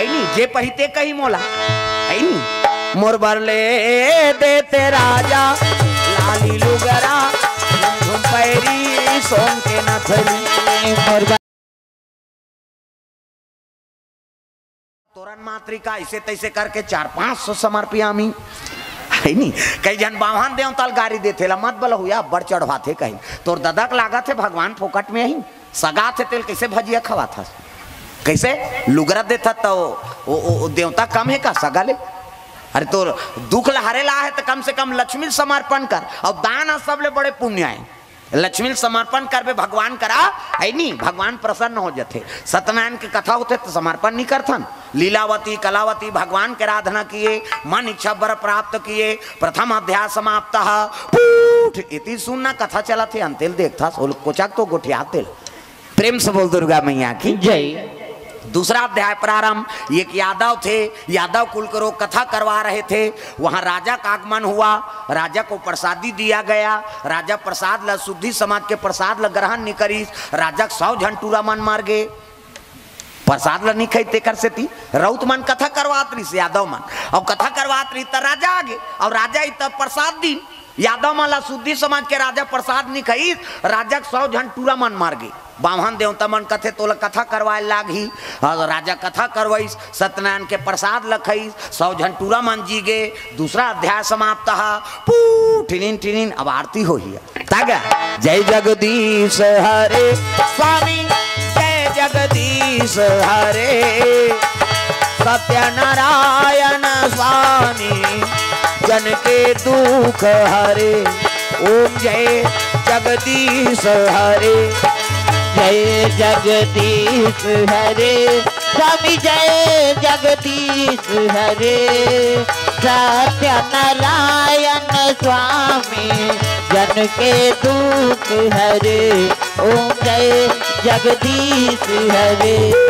है नी जे पहिते कही मोला. है नी मोर बरले देते राजा. लाली लुगरा झुम पैरी सोन के नथरी मोर तोरन मातृका ऐसे तैसे करके चार पाँच सौ समर्पियामी है नी कई जन बावन देव तल गाड़ी देते ला, मत बल हुआ बढ़ चढ़वाते कहीं। तोर ददक लागा थे भगवान फोकट में ही सगा थे तेल कैसे भजिया खवा था कैसे? लुगरा देता तो वो, वो, देवता कम है का सगा ले अरे तो दुख लहरे ला है तो कम से कम लक्ष्मी समर्पण कर। और दान सब ले बड़े पुण्य है। लक्ष्मी समर्पण करबे भगवान करा है नी? भगवान प्रसन्न हो जाते। सत्यनारायण की कथा होते तो समर्पण नहीं करथन। लीलावती कलावती भगवान के आराधना किए मन इच्छा बर प्राप्त किए प्रथम अध्याय समाप्त पूठ! इति सुनना कथा चला थे अंतिल देखता कोचाक तो गोठियाते प्रेम से बोल दुर्गा मैया की जय। दूसरा अध्याय प्रारंभ एक यादव थे, यादव कुल करो कथा करवा रहे थे। वहाँ राजा का आगमन हुआ, राजा को प्रसादी दिया गया, राजा प्रसाद ल, शुद्धि समाज के प्रसाद ल ग्रहण नहीं करी, राजा सौ झंटूरा मन मार गए। प्रसाद ल नहीं खैते कर से थी रौत मन कथा करवात रही यादव मन। और कथा करवात रही तो राजा आगे और राजा ही तब प्रसाद दी यादव माला शुद्धि समाज के राजा प्रसाद नहीं खई राजा सौ झंटूरा मन मार गए। बामन देवता मन कथे, तोला कथा करवाए लागी। और राजा कथा करवाइस सत्यनारायण के प्रसाद लखई सौ झंटूरा मन जी गे दूसरा अध्याय समाप्त हा। पू टिनिन टिनिन अब आरती हो ही तागा जय जगदीश हरे। स्वामी, जय जगदीश हरे। सत्यनारायण स्वामी। जन के दुख हरे। ओम जय जगदीश हरे। जय जगदीश हरे। स्वामी जय जगदीश हरे। सत्य नारायण स्वामी, जन के दुख हरे। ओम जय जगदीश हरे।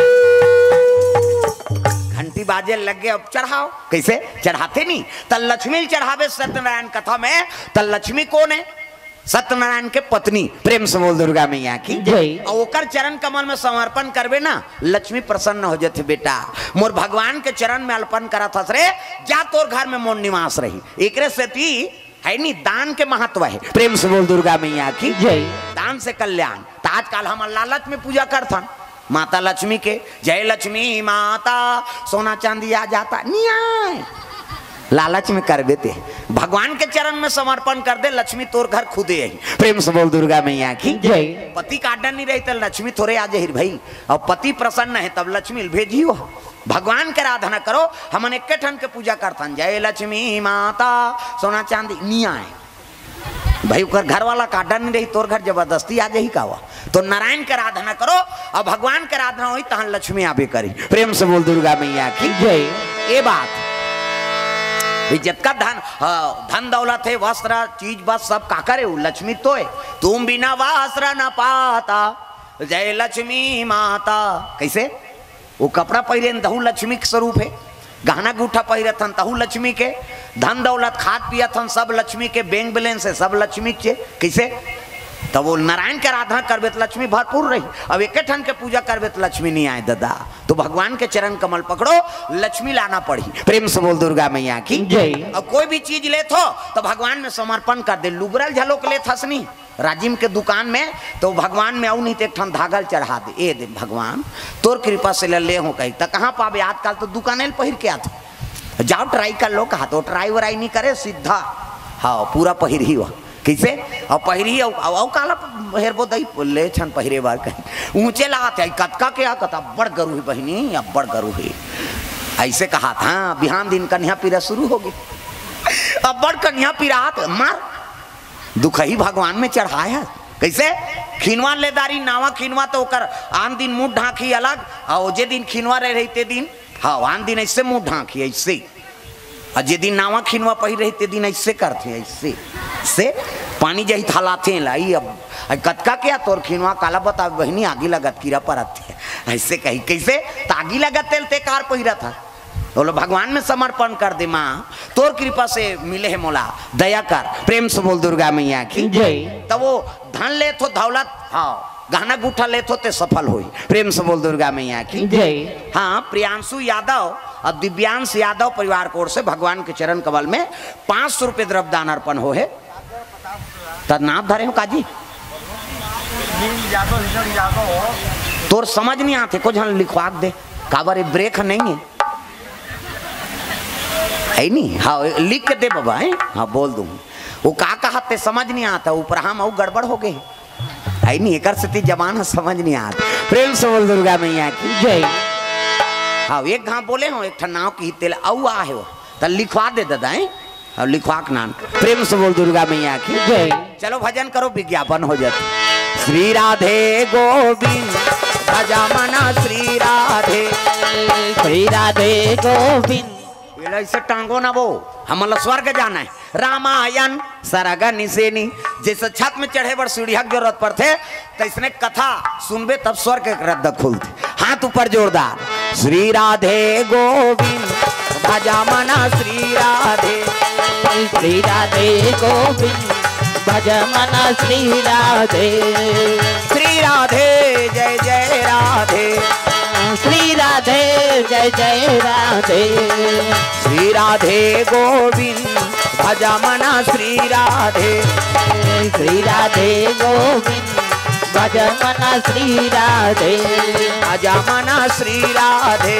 घंटी बाजे लग गए अब चढ़ाओ। कैसे? चढ़ाते नहीं। तल लक्ष्मी चढ़ावे सत्यनारायण कथा में तल लक्ष्मी कौन है? सत्यनारायण के पत्नी प्रेम से बोल दुर्गा मैया की। और ओकर चरण कमल में समर्पण करबे ना लक्ष्मी प्रसन्न हो जाते बेटा। मोर भगवान के चरण में अर्पण करा था रे जा तोर घर में मोर निवास रही। एक है नी दान के महत्व है। प्रेम से बोल दुर्गा मैया की। जय दान से कल्याण। तो आजकल हम लालच में पूजा करथन। माता लक्ष्मी के। जय लक्ष्मी माता। सोना चांदी आ जाता। न्याय लालच में कर देते। भगवान के चरण में समर्पण कर दे लक्ष्मी तोर घर खुदे आई। प्रेम से बोल दुर्गा मैया की। जय। पति का आडर नहीं रही तो लक्ष्मी थोड़े आ ज़ाहिर भाई। और पति प्रसन्न है तब लक्ष्मी भेजियो। भगवान के आराधना करो। हमन एक ठन के पूजा करथन। जय लक्ष्मी माता। सोना चांदी न्याय भाई ओकर घर वाला का आडर नहीं रही तोर घर ज़बरदस्ती आ जाही का हुआ तो नारायण के आराधना करो और भगवान के आराधना हुई तहन लक्ष्मी आबे करी। प्रेम से बोल दुर्गा मैया की। जय। ये बात। ये जितना धन धन दौलत है वस्त्र चीज़ बस सब का करे लक्ष्मी तो है तुम बिना वस्त्र न पाता। जय लक्ष्मी माता। कैसे? वो कपड़ा पहिरे तहु लक्ष्मी के स्वरूप है। गहना गुठा पहिरथन तहु लक्ष्मी के। धन दौलत खाद पियथन सब लक्ष्मी के बैंक बैलेंस है। सब लक्ष्मी के कैसे? तब वो नारायण के आराधना करबे तो लक्ष्मी भरपूर रही। अब एक ठन के पूजा करबे तो लक्ष्मी नहीं आए दादा। तो भगवान के चरण कमल पकड़ो लक्ष्मी लाना पड़ी। प्रेम से बोल दुर्गा मैया की। जय। अब कोई भी चीज़ ले थो तो भगवान में समर्पण कर दे। लुगरल झलोक ले थसनी राजिम के दुकान में तो भगवान में आऊ नहीं तो एक ठन धागल चढ़ा दे। ए दे भगवान तोर कृपा से ले ले हो कहीं। तो कहाँ पावे आजकल तो दुकाने पहिर के आते। जाओ ट्राई कर लो, कहा तो ट्राई वराई नहीं करे, सीधा। हाँ पूरा पहिर ही वह कैसे? और पहिरी औ औ औ, काला हेरबो दई ले छन पहिरे बार कहीं ऊँचे लागत है, कतका के आ कता बड़ गरु है बहिनी अब बड़ गरु है। ऐसे कहा था, बिहान दिन कन्या पीरा शुरू होगी अब बड़ कन्या पीरात मार। दुखही भगवान में चढ़ाया। कैसे? खिनवा लेदारी, नावा खिनवा तो ओकर आन दिन मुँह ढांकी अलग और जे दिन खिनवा रह रही ते दिन। हाँ आन दिन ऐसे मुँह ढांकी ऐसे। और जे दिन नावा खिनवा पही रही ते दिन ऐसे करते ऐसे। से पानी जही थलाते लाई अब। कतका क्या तोर खिनवा काला बता बहनी आगी लगत कीड़ा परत ऐसे कही कैसे? तागी लगत तेल ते कार पहिरा था। बोलो भगवान में समर्पण कर दे माँ। तोर कृपा से मिले है मोला। दया कर। प्रेम से बोल दुर्गा मैया की। जय। तब वो धन ले तो दौलत हाँ। गहना गुठा लेत होते सफल हुई। प्रेम से बोल दुर्गा मैया की जय। हाँ प्रियांशु यादव और दिव्यांश यादव परिवार की ओर से भगवान के चरण कमल में पाँच सौ रुपये द्रव्य दान अर्पण हो है। नाम धरे हो काजी? तोर समझ नहीं आते कुछ हम लिखवा दे। काबर ब्रेक नहीं है? है नहीं? हाँ लिख के दे बाबा है? हाँ बोल दूँ। वो का कहा समझ नहीं आता ऊपर हम गड़बड़ हो गए है नहीं, एक स्थिति जमाना समझ नहीं आता प्रेम से बोल दुर्गा मैया की, जय। हाँ एक घाव बोले हो, एक नाव की तेल आ है तो लिखवा दे दादा और लिखवा के नाम। प्रेम से बोल दुर्गा मैया की, जय। चलो, भजन करो, विज्ञापन हो जाते। श्री राधे गोविंद भजा मना श्री राधे। श्री राधे गोविंद। बोला, ऐसे टांगो ना वो हमला स्वर्ग जाना है। रामायण सरगा निसेनी जैसे छत में चढ़े बड़ सीढ़िया की ज़रूरत पड़ते तो इसने कथा सुनबे तब स्वर्ग रद्द खुलते। हाथ ऊपर जोरदार। श्री राधे गोविंद भजा मना श्री राधे। श्री राधे गोविंद भज मन श्री राधे। श्री राधे जय जय राधे। श्री राधे जय जय राधे। श्री राधे गोविंद भज मना श्री राधे श्री राधे गोविंद भज मन श्री राधे भजा मना श्री राधे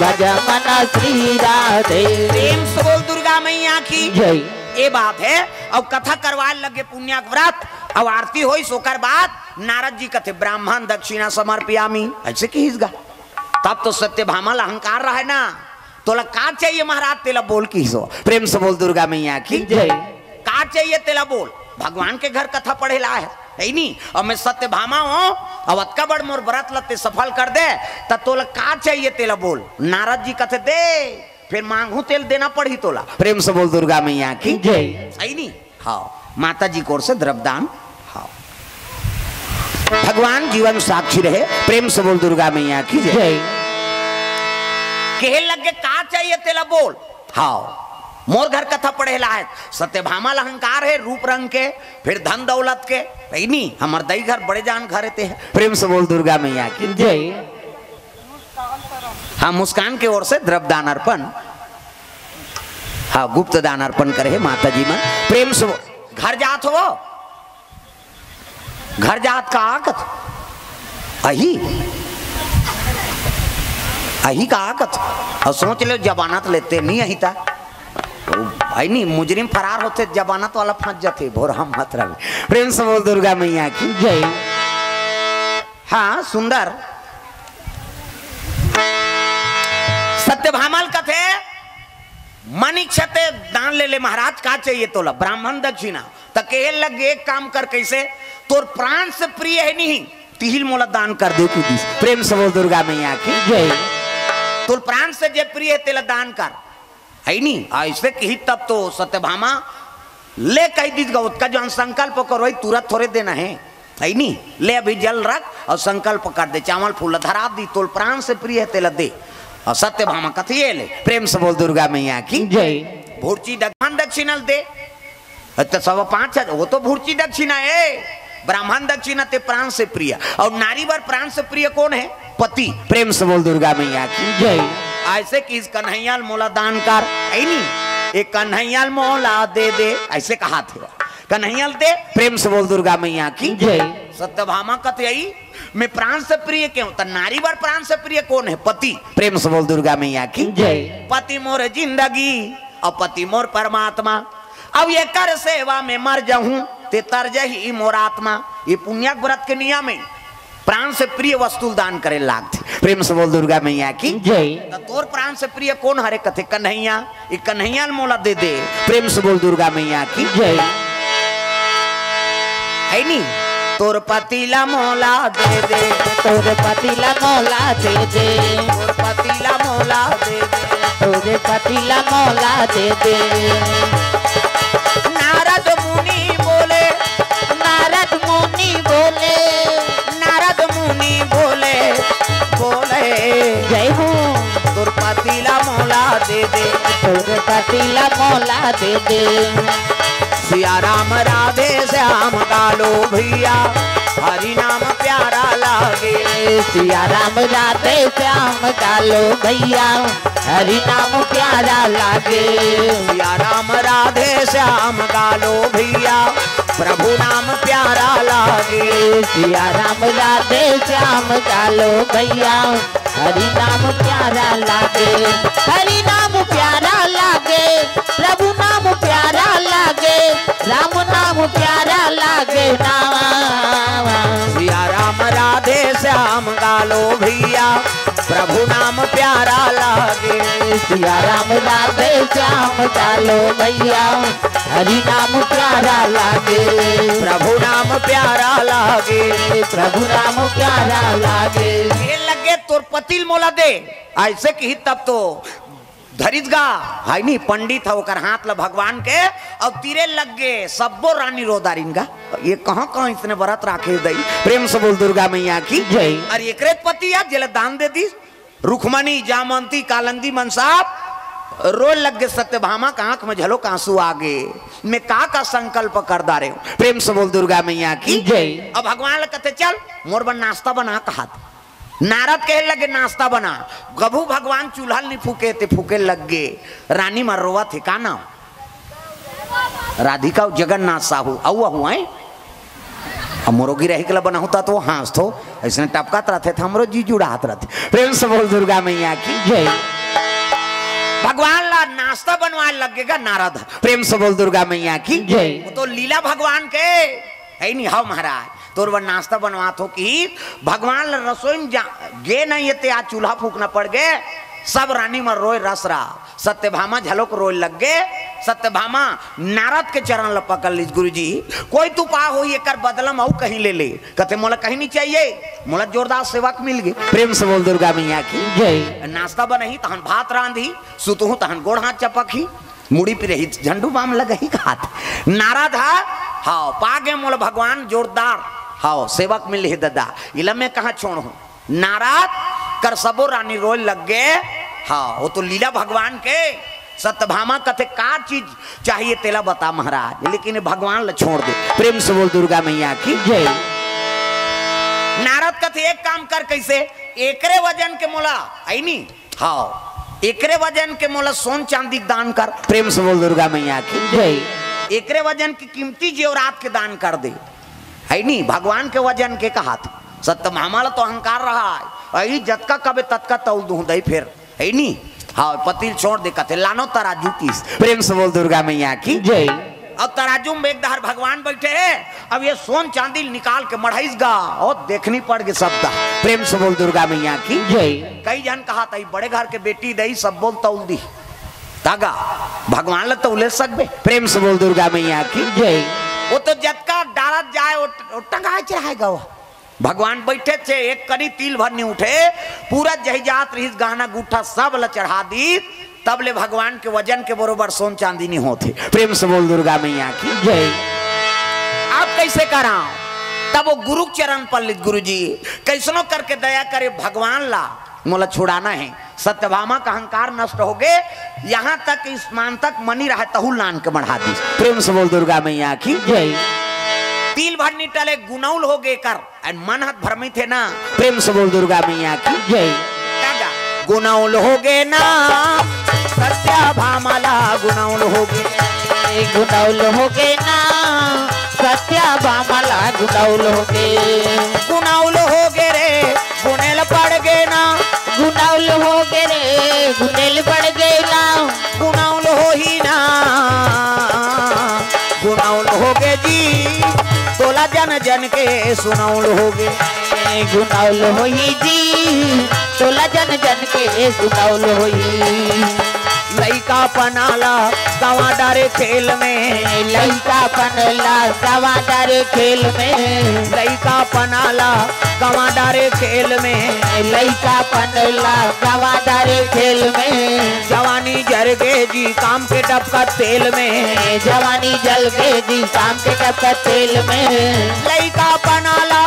भज मन श्री राधे प्रेम से बोल दुर्गा मैया की। जय। ये बात है। अब कथा करवाए लगे पुण्यक व्रत अब आरती होई सोकर बात नारद जी कथे ब्राह्मण दक्षिणा समर्पयामी। ऐसे की हिसगा तब तो सत्य भामल अहंकार रहा है ना तोला का चाहिए महाराज तेला बोल की सो? प्रेम से बोल दुर्गा मैया की। जय का चाहिए तेला बोल। भगवान के घर कथा पढ़ेला है। है नहीं? और मैं सत्य भामा हूँ अब अतका बड़ मोर व्रत लते सफल कर दे। तब तोला का चाहिए तेला बोल। नारद जी कथे दे फिर मांगू तेल देना पड़ी तोला। प्रेम से बोल दुर्गा मैया की। जय सही नहीं? हाँ। माता जी को से द्रव्यदान हाँ भगवान जीवन साक्षी रहे प्रेम से बोल दुर्गा मैया की जय। कहे लगे का चाहिए तेला बोल? हाँ। मोर घर कथा पढ़ेला है। सत्यभामा अहंकार है रूप रंग के फिर धन दौलत के। नहीं नहीं हमार दई घर बड़े जान घर रहते हैं। प्रेम से बोल दुर्गा मैया की जय। हाँ मुस्कान के ओर से द्रव दान अर्पण। हाँ गुप्त दान अर्पण करे माता जी मन। प्रेम से घर जात हो घर जात का आकत अही। अही का आकत और सोच ले जबानत लेते नहीं अही था आई नहीं मुजरिम फरार होते जबानत वाला फंस जाते भोरा मत रहे प्रेम से बोल दुर्गा मैया की। जय। हाँ सुंदर। सत्यभामल कथे मनी क्षते दान ले ले महाराज का चाहिए तोला? ब्राह्मण दक्षिणा। तो कहे लग एक काम कर कैसे? तोर प्राण से प्रिय है नहीं। तिहिल मोला दान कर दे तू दिस। प्रेम से बोल दुर्गा मैया की। जय। तोर प्राण से जे प्रिय है तेला दान कर। है नहीं? ऐसे कही तब तो सत्यभामा ले कह दीजिएगा उसका जो संकल्प करो तुरंत थोड़े देना है। है नहीं? ले अभी जल रख और संकल्प कर दे। चावल फूल धरा दी। तोल प्राण से प्रिय है तेला दे। और सत्यभामा कथिए ले? प्रेम से बोल दुर्गा मैया की। जय। भूर्ची दक्षिण दक्षिणल दे। तो सब पाँच हज़ार वो तो भूर्ची दक्षिणा है ब्राह्मण दक्षिणा ते प्राण से प्रिय और नारी बार प्राण से प्रिय कौन है पति प्रेम से बोल दुर्गा मैया की जय ऐसे कि इस कन्हैयाल मोला दान कर एक कन्हैयाल मोला दे दे ऐसे कहा थे कन्हैयाल दे प्रेम से बोल दुर्गा मैया की जय सत्यभामा कथ यही मैं प्राण से प्रिय क्यों तो नारी वर प्राण से प्रिय कौन है पति प्रेम से बोल दुर्गा मैया की जय पति मोर ज़िंदगी और पति मोर परमात्मा अब ये कर सेवा में मर जाऊँ ते तरज ही मोर आत्मा। ये पुण्यक व्रत के नियम है। प्राण से प्रिय वस्तु दान करे लागते। प्रेम से बोल दुर्गा मैया की जय। तो तोर प्राण से प्रिय कौन हरे? कथे कन्हैया। ये कन्हैया मोला दे दे। प्रेम से बोल दुर्गा मैया की। जय। है नी? तोर पतिला मोला दे दे। तोर पतिला मौला दे दे। तोर पतिला मोला दे दे। तोरे पतिला मौला दे दे। नारद मुनि बोले नारद मुनि बोले नारद मुनि बोले बोले। जय हो। तोर पतिला मोला दे दे। मौला दे दे। सिया राम राधे श्याम कालो भैया। हरि नाम प्यारा लागे। सिया राम राधे श्याम कालो भैया। हरि नाम प्यारा लागे। सिया राम राधे श्याम गालो भैया। प्रभु नाम प्यारा लागे। सिया राम राधे श्याम कालो भैया। हरि नाम प्यारा लागे। हरि नाम प्यारा लागे। प्रभु नाम प्यारा लागे। राम नाम प्यारा लागे। नाम गालो भैया। प्रभु नाम प्यारा लागे। सिया राम राधे श्याम चालो भैया। हरि नाम प्यारा लागे। प्रभु नाम प्यारा लागे। प्रभु नाम प्यारा लागे। ये लगे तोर पतिल मोला दे। ऐसे की तब तो धरित गा। है नी पंडित है ओकर हाथ ल भगवान के। अब तीरे लग गे सबो रानी रोदारिन गा। ये कहाँ कहाँ इसने व्रत राखे दई प्रेम से बोल दुर्गा मैया की। जय। अरे एकरे पति यार जले दान दे दी। रुखमणी जामंती कालंदी मनसाब। रोल लग गए सत्यभामा का आँख में झलो आँसू आ गए। मैं का का संकल्प कर दारे हूँ। प्रेम से बोल दुर्गा मैया की। जय। अब भगवान कहते चल मोर बन नाश्ता बना कहा नारद कहे लगे नाश्ता बना। गभू भगवान चूल्हा नहीं फूके थे फूके लग। गए रानी मरवा थे का नाम? राधिका जगन्नाथ साहू औ हुआ है मोरोगी रही के बना होता तो हाँस थो। ऐसे टपकात रहते थे हमरो जी जुड़ात रहते। प्रेम से बोल दुर्गा मैया की जय। भगवान ला नाश्ता बनवा लगेगा नारद। प्रेम से बोल दुर्गा मैया की जय। तो लीला भगवान के है नहीं हाउ महाराज। तोर वर नाश्ता बनवात हो कि भगवान रसोई में जा गे नहीं येते आज चूल्हा फूकना पड़ गए सब रानी में रोए रस रहा। सत्यभामा झलोक रोए लग गए। सत्यभामा नारद के चरण ल पकड़ लीज गुरु जी कोई तू पा हो ये कर बदलम औ कहीं ले ले। कहते मोला कहीं नहीं चाहिए। मोला जोरदार सेवक मिल गए। प्रेम से बोल दुर्गा मैया की जय। नाश्ता बनही तहन भात रांधी सुतहू तहन गोड़ हाथ चपकी। मुड़ी पे रही झंडू बाम लगही खात। नारद हा हाँ पागे मोल भगवान जोरदार। हाँ सेवक मिल ही दादा। इला मैं कहा छोड़? हूँ नारद कर सबो रानी रोल लग। गए हाँ वो तो लीला भगवान के। सत्यभामा कथे का चीज़ चाहिए तेला बता महाराज। लेकिन भगवान ल छोड़ दे। प्रेम से बोल दुर्गा मैया की। जय। नारद कथे एक काम कर कैसे? एकरे वज़न के मोला आई नी? हाँ एकरे वज़न के मोला सोन चांदी दान कर। प्रेम से बोल दुर्गा मैया की। जय। एकरे वज़न की कीमती जेवरात के दान कर दे। है नी भगवान के वज़न के कहा था। सत्य मामला तो अहंकार रहा है। आई जतका कबे तत्का तौल दू दई फिर। है नी हाँ पतिल छोड़ दे कथे लानो तराजू तीस प्रेम से बोल दुर्गा मैया की जय। अब तराजू में एक दहर भगवान बैठे हैं। अब ये सोन चांदी निकाल के मढ़ाइस गा और देखनी पड़ गई सब दा प्रेम से बोल दुर्गा मैया की जय। कई जन कहा था बड़े घर के बेटी दई सब बोल तौल दी। तागा भगवान ल तौले सकबे प्रेम से बोल दुर्गा मैया की जय। वो तो जतका डालत जाए वो टंगाए चढ़ाएगा वो भगवान बैठे थे, एक करी तिल भर नहीं उठे। पूरा जहिजात रही गहना गुठा सब ल चढ़ा दी। तब ले भगवान के वज़न के बरोबर सोन चांदी नहीं होते। प्रेम से बोल, दुर्गा मैया की, जय। आप कैसे कराओ तब वो गुरु चरण पर लिख गुरु जी कैसनो करके दया करे, भगवान ला, मोला छुड़ाना है। सत्यभामा का अहंकार नष्ट हो गए। यहाँ तक, इस मान तक मनी रहा तहुल नान के बढ़ा दी। प्रेम से बोल, दुर्गा मैया की, जय। तिल भर निटले गुनाउल हो गए कर। और मन हाथ भ्रमित है ना। प्रेम से बोल दुर्गा मैया की जय। गुनौल हो गए ना। सत्याभामाला गुनौल हो गए। गुनौल हो गए ना। सत्या बामला गुनाउल हो गए। गुनौल हो गए रे गुनेल पड़ गए ना। गुनौल हो गए रे गुनेल पड़ गए जन के सुनाउल हो गए। गुनौल होई जी तोला जन जन के सुनाउल होई। लइका पनाला गवा डारे खेल में। लइका पनला सवादार खेल में। लइका पनाला गवा डारे खेल में। लइका पनला सवादार खेल में। जवानी जर गए जी काम के टपका तेल में। जवानी जल के जी शाम के टपका तेल में। लइका पनाला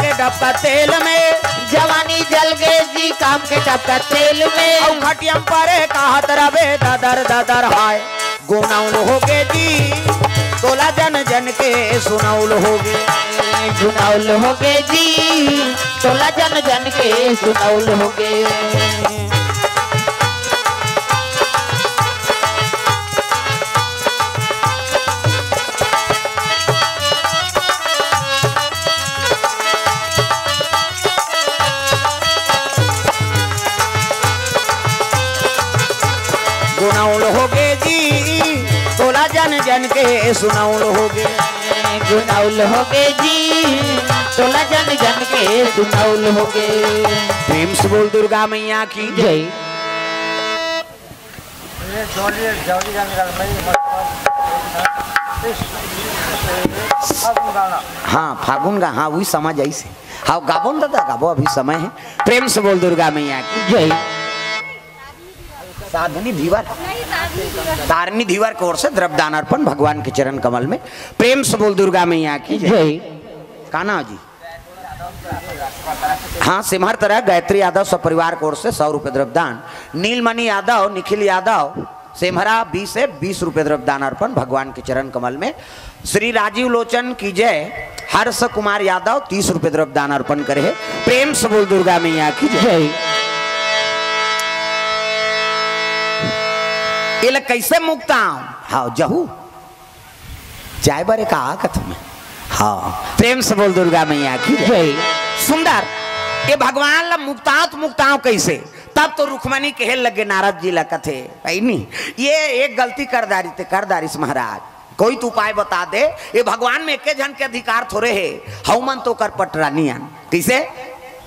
के डब्बा तेल में। जवानी जल गए जी काम के डब्बा तेल औ में खटियम परे कहत रवे ददर ददर हाय। गुनाउल हो गए जी तोला जन जन के सुनाउल हो गए। सुनाउल हो गए जी तोला जन जन के सुनाउल हो गए। जन के सुनौल हो गे गुनौल हो गए जी। तोला जन जन के सुनौल हो गए। प्रेम से बोल दुर्गा मैया की जय। हाँ फागुन का हाँ वही समझ आई से हाँ गाबो दादा गाबो अभी समय है। प्रेम से बोल दुर्गा मैया की जय। साधनी धीवर तारनी धीवर की ओर से द्रव्यदान अर्पण भगवान के चरण कमल में। प्रेम से बोल दुर्गा मैया की जय। काना जी। हाँ सिमहर तरह गायत्री यादव सब परिवार की ओर से सौ रुपये द्रवदान नीलमणि यादव निखिल यादव सेमहरा बीस से बीस रुपये द्रवदान अर्पण भगवान के चरण कमल में। श्री राजीव लोचन की जय। हर्ष कुमार यादव तीस रुपये द्रवदान अर्पण करे है। प्रेम से बोल दुर्गा मैया की जय। ये लग कैसे मुक्ता हाँ? जहू। चाय बरे का कथ में हाँ। प्रेम से बोल दुर्गा मैया की। जय। सुंदर ये भगवान ला मुक्ताओ मुक्ताओ कैसे? तब तो रुक्मणी कहे लगे नारद जी ला कथे। है नी ये एक गलती कर दारी थे कर दारिस महाराज। कोई तो उपाय बता दे। ये भगवान में एके जन के अधिकार थोड़े है। हौमन तो कर पटरानियन। कैसे?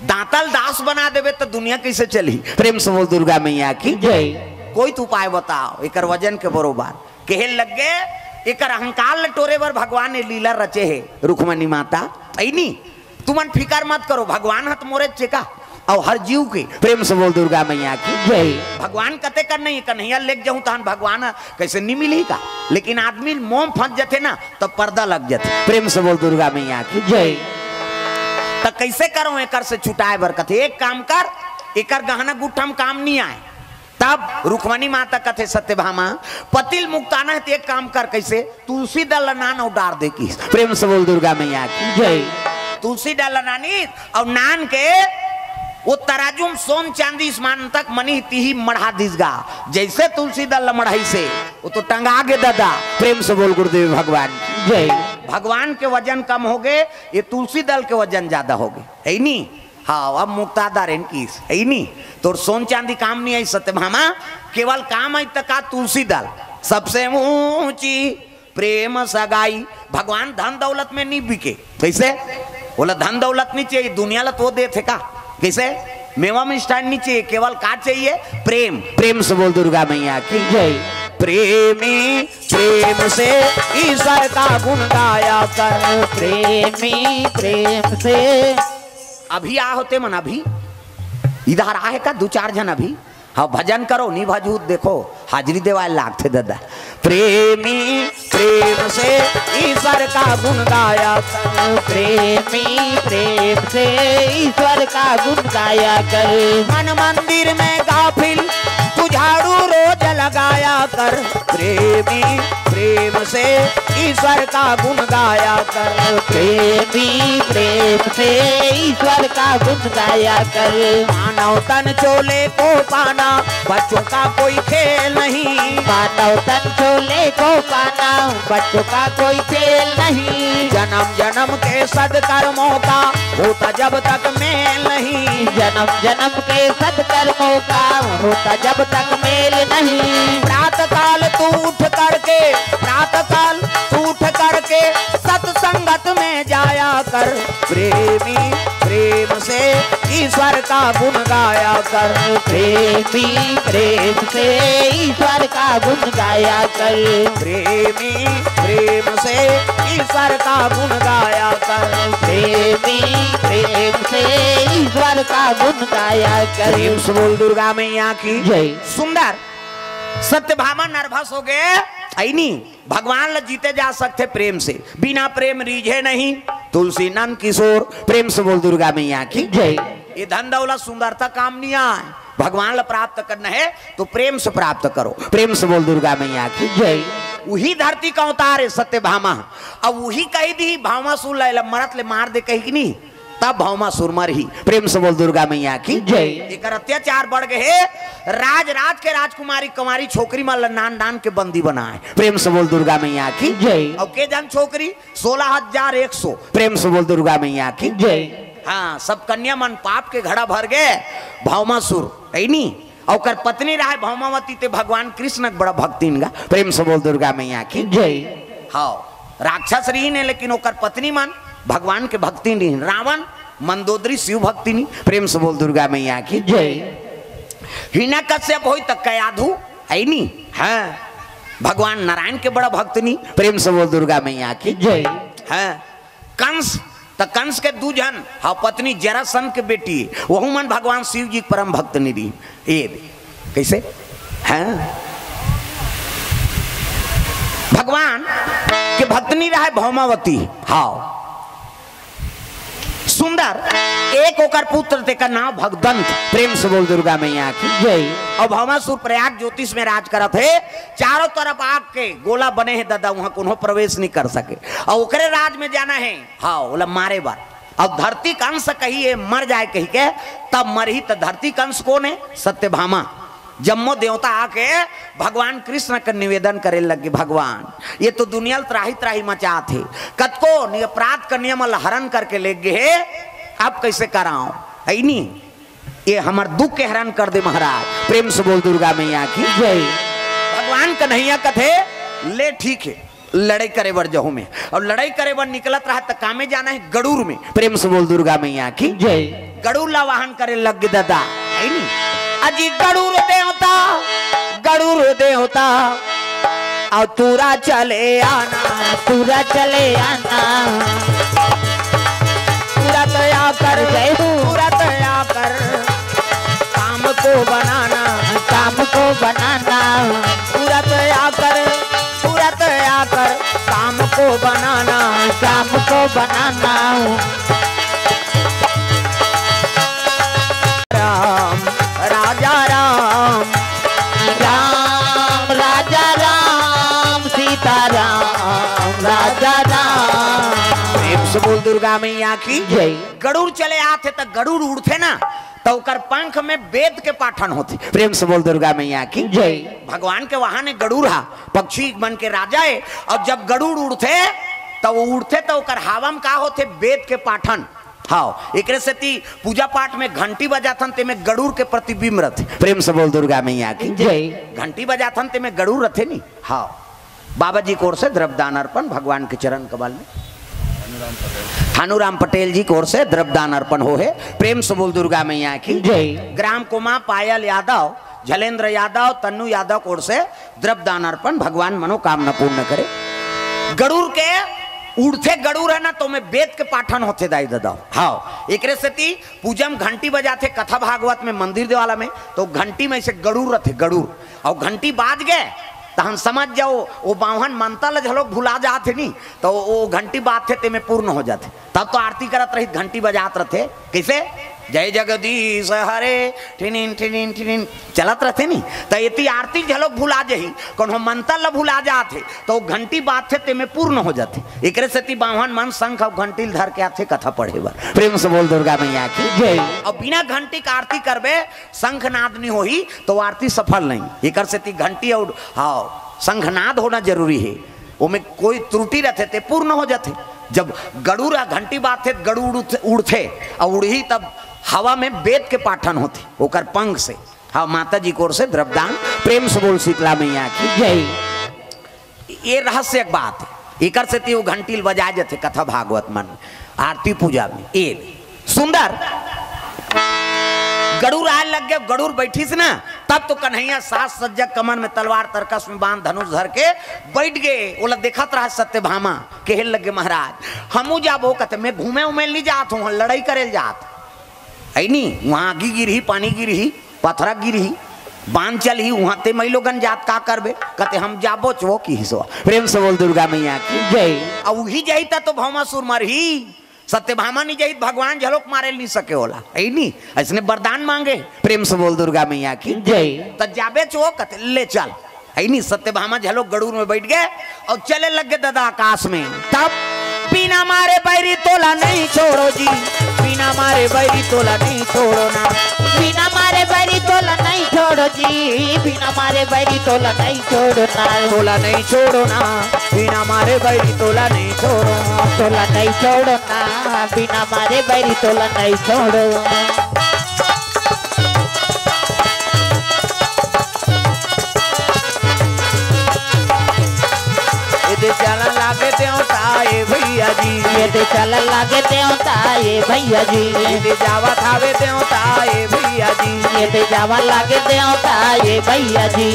दांतल दास बना देवे तो दुनिया कैसे चली? प्रेम से बोल दुर्गा मैया की। जय। कोई तो उपाय बताओ? एक वज़न के बरोबर। कहे लगे? एकर अहंकार लटोरे बर भगवान ने लीला रचे है। रुक्मणी माता ऐनी तुमन फिकर मत करो भगवान हत मोरे चेका और हर जीव के प्रेम से बोल दुर्गा मैया की। जय। भगवान कते कर नहीं कन्हैया लेके जाऊँ तहन भगवान कैसे नहीं मिली का? लेकिन आदमी मोम फंस जाते ना तो पर्दा लग जाते प्रेम से बोल दुर्गा मैया की। जय। तो कैसे करो एकर से छुटाए बर कथे? एक काम कर एकर गहना गुठम काम नहीं आए। तब रुक्मणी माता कथे सत्यभामा पतिल मुक्ताना है तो एक काम कर कैसे? तुलसी दल नान और डार दे की। प्रेम से बोल दुर्गा मैया की। जय। तुलसी डाल नानी और नान के वो तराजुम सोन चांदी स्मान तक मनी तिही मढ़ा दिसगा जैसे तुलसी दल मढ़ाई से वो तो टंगा के दादा। प्रेम से बोल गुरुदेव भगवान जय। भगवान के वज़न कम हो गए ये तुलसी दल के वज़न ज़्यादा हो गए। है नी हाँ अब मुक्तादार इनकी। है नी तो सोन चांदी काम नहीं आई सत्यभामा केवल काम आई तक तुलसी दल। सबसे ऊँची प्रेम सगाई। भगवान धन दौलत में नहीं बिके। कैसे? बोला, धन दौलत नहीं चाहिए, दुनिया ला तो दे थे का। कैसे? मेवा में स्टैंड नहीं चाहिए, केवल का चाहिए? प्रेम। प्रेम से बोल, दुर्गा मैया की जय। प्रेमी, प्रेम से ईश्वर का गुण गाया कर। प्रेमी, प्रेम से अभी आ होते मन, अभी। इधर आए का, दो चार जन अभी। हाँ भजन करो, नहीं भजूत देखो, हाजरी देवाल लागते दादा। प्रेमी, प्रेम से ईश्वर का गुण गाया कर। प्रेमी, प्रेम से ईश्वर का गुण गाया कर। मन मंदिर में गाफिल तू झाड़ू रोज लगाया कर। प्रेमी प्रेम से ईश्वर का गुण गाया कर। प्रेमी प्रेम से ईश्वर का गुण गाया कर। मानव तन चोले को पाना बच्चों का कोई खेल नहीं। मानव तन चोले को पाना बच्चों का कोई खेल नहीं। जन्म जन्म के सदकर्मों का होता जब तक मेल नहीं। जन्म जन्म के सदकर्मों का होता जब तक मेल नहीं। प्रातः काल तू उठ करके प्रातः काल उठ करके सत्संगत में जाया कर। प्रेमी प्रेम से ईश्वर का गुण गाया कर। प्रेमी प्रेम से ईश्वर का गुण गाया कर। प्रेमी प्रेम से ईश्वर का गुण गाया कर। प्रेमी प्रेम से ईश्वर का गुण गाया कर। बोल दुर्गा मैया की। जय। सुंदर। सत्यभामा नर्वस हो गए। ऐनी भगवान ल जीते जा सकते प्रेम से। बिना प्रेम रीझे नहीं। तुलसी नंद किशोर प्रेम से बोल दुर्गा मैया की। जय। ये धन दौलत सुंदरता काम नहीं आए। भगवान ल प्राप्त करना है तो प्रेम से प्राप्त करो। प्रेम से बोल दुर्गा मैया की। जय। वही धरती का उतारे सत्य भामा अब वही कही दी भामा सुन ले मरत ले मार दे कही कि नहीं। तब भामा सुर मर ही। प्रेम से बोल दुर्गा मैया की जय। एकर अत्याचार बढ़ गए। राज राज के राजकुमारी कुमारी छोकरी माल नान नान के बंदी बनाए। प्रेम से बोल दुर्गा मैया की जय। अब के जन छोकरी? सोलह हज़ार एक सौ। प्रेम से बोल दुर्गा मैया की जय। हाँ सब कन्या मन पाप के घड़ा भर गए। भौमासुर है नी? और पत्नी रहा भौमावती ते भगवान कृष्ण के बड़ा भक्ति इनका प्रेम से बोल दुर्गा मैया की जय। हाँ राक्षस रही ने लेकिन ओकर पत्नी मन भगवान के भक्ति नहीं। रावण, मंदोदरी, शिव भक्ति नहीं। प्रेम से बोल, दुर्गा मैया की, जय। हिना कश्यप हो तक कयाधु है नी हाँ। भगवान नारायण के बड़ा भक्त नहीं। प्रेम से बोल, दुर्गा मैया की, जय। है। कंस, त कंस के दू जन हा पत्नी जरासन के बेटी। वहू मन भगवान शिव जी परम भक्त निधि ए कैसे? हैं। भगवान के भक्तनी रहा भौमावती हाउ सुंदर। एक ओकर पुत्र तेकर नाम भगदंत। प्रेम से बोल दुर्गा मैया की जय और भौमासुर प्रयाग ज्योतिष में राज करत है। चारों तरफ़ आग के गोला बने हैं, दादा, वहाँ कोनो प्रवेश नहीं कर सके। और ओकरे राज में जाना है। हाँ बोला मारे बार। अब धरती कंस कहिए मर जाए कही के, तब मर ही तो धरती कंस कौन है? सत्यभामा। जम्मो देवता आके भगवान कृष्ण का निवेदन करे लगे, भगवान, ये तो दुनिया त्राही त्राही मचा थे कतको अपराध का नियम हरण करके ले गए अब कैसे कराओ है नी ये हमार दुख के हरण कर दे महाराज। प्रेम से बोल, दुर्गा मैया की जय। भगवान कन्हैया कथे ले, ठीक है। लड़ाई करे बर जहू में। और लड़ाई करे बर निकलत रहा तो कामे जाना है गड़ूर में। प्रेम से बोल दुर्गा मैया की जय। गड़ूर ला वाहन करे लग गए दादा। है नी अजी गड़ूर देवता गड़ूर देवता और तूरा चले आना पूरा चले आना। पूरा तया कर जय हो। पूरा तया कर। काम को बनाना काम को बनाना। बनाना शाम को बनाना बोल दुर्गा मैया की जय। गरुड़ चले आते तो गरुड़ उड़ते ना तो ओकर पंख में वेद के पाठन होते। प्रेम से बोल दुर्गा मैया की जय। भगवान के वहाँ ने गरुड़ हा पक्षी बन के राजा है और जब गरुड़ उड़ते तो वो उड़ते तो ओकर हवा में का होते वेद के पाठन। हाँ एक से ती पूजा पाठ में घंटी बजाथन ते में गरुड़ के प्रतिबिंब रहते प्रेम से बोल दुर्गा मैया की जय। घंटी बजाथन ते में गरुड़ रहते नी। हाँ बाबा जी की ओर से द्रवदान अर्पण भगवान के चरण कमल में। थानूराम पटेल। जी की ओर से द्रवदान अर्पण हो है। प्रेम से बोल दुर्गा मैया की। जय। ग्राम कुमा पायल यादव झलेंद्र यादव तन्नू यादव की ओर से द्रवदान अर्पण। भगवान मनोकामना पूर्ण करे। गरुड़ के उड़ते गरुड़ है ना तो में वेद के पाठन होते दाई दादा। हाँ एक से ती पूजा में घंटी बजाते कथा भागवत में मंदिर देवाला में तो घंटी में से गरुड़ रहते गरुड़ और घंटी बाज गए तो हम समझ जाओ, वो बावन मानता ल झलोक भुला जाते नहीं तो वो घंटी बात थे ते में पूर्ण हो जाते तब तो आरती करत रही घंटी बजात रहते कैसे? जय जगदीश हरे। टिनिन टिनिन टिनिन। चलत रहते नहीं तो इतनी आरती झलोक भुला जही। कौन मंत्र ल भुला जाते तो घंटी बात ते में पूर्ण हो जाते एक से ती बावन मन शंख और घंटी धर के आते कथा पढ़े बार। प्रेम से बोल दुर्गा मैया की, जय। और बिना घंटी का आरती करबे शंखनाद नहीं होही तो आरती सफल नहीं। एक से ती घंटी और हाँ शंखनाद होना ज़रूरी है। उनमें कोई त्रुटि रहते पूर्ण हो जाते जब गरुड़ घंटी बात थे गरुड़ उड़ते- और उड़ी तब हवा में वेद के पाठन होते ओकर पंख से। हाँ माता जी को ओर से द्रवदान प्रेम से बोल शीतला मैया की। जय। ये रहस्य एक बात है। एक से वो घंटी बजा जाते कथा भागवत मन। आरती पूजा में। ए सुंदर। गरुड़ आए लग गए गरुड़ बैठी से ना तब तो कन्हैया सास सज्जक कमर में तलवार तरकस में बाँध धनुष धर के बैठ गए। ओला देखत रहा सत्यभामा कहल लगे महाराज। हमू जाबो कहते मैं घूमे उमे नहीं जात हूँ लड़ाई करे जात है नी वहाँ आगी गिरही पानी गिरही पथरा गिरही बाँध चल ही वहाँ ते मई लोगन जात का करबे? कहते हम जाबो चो की हिसवा प्रेम से बोल दुर्गा मैया की जय। अब वही जाई ता तो भौमासुर मरही सत्यभामा नहीं जाई भगवान झलोक मारे नहीं सके होला है नी ऐसने वरदान मांगे। प्रेम से बोल दुर्गा मैया की जय। तो जाबे चो कते ले चल। है नी सत्यभामा झलोक गड़ूर में बैठ गए और चले लग गए दादा आकाश में। तब बिना मारे बैरी तोला नहीं छोड़ो जी। बिना मारे बैरी तोला नहीं छोड़ो ना बिना मारे बैरी तोला नहीं छोड़ो जी। बिना मारे बैरी तोला नहीं छोड़ो ना तोला नहीं छोड़ो ना बिना मारे बैरी तोला नहीं छोड़ो तोला नहीं छोड़ो ना बिना मारे बैरी तोला नहीं छोड़ो इधर चला लागे त्योताए भैया जी। ये दे चल लागे देवता ये भैया जी। इधर जावा थावे त्योताए भैया जी। ये दे जावा लागे देवता ये भैया जी।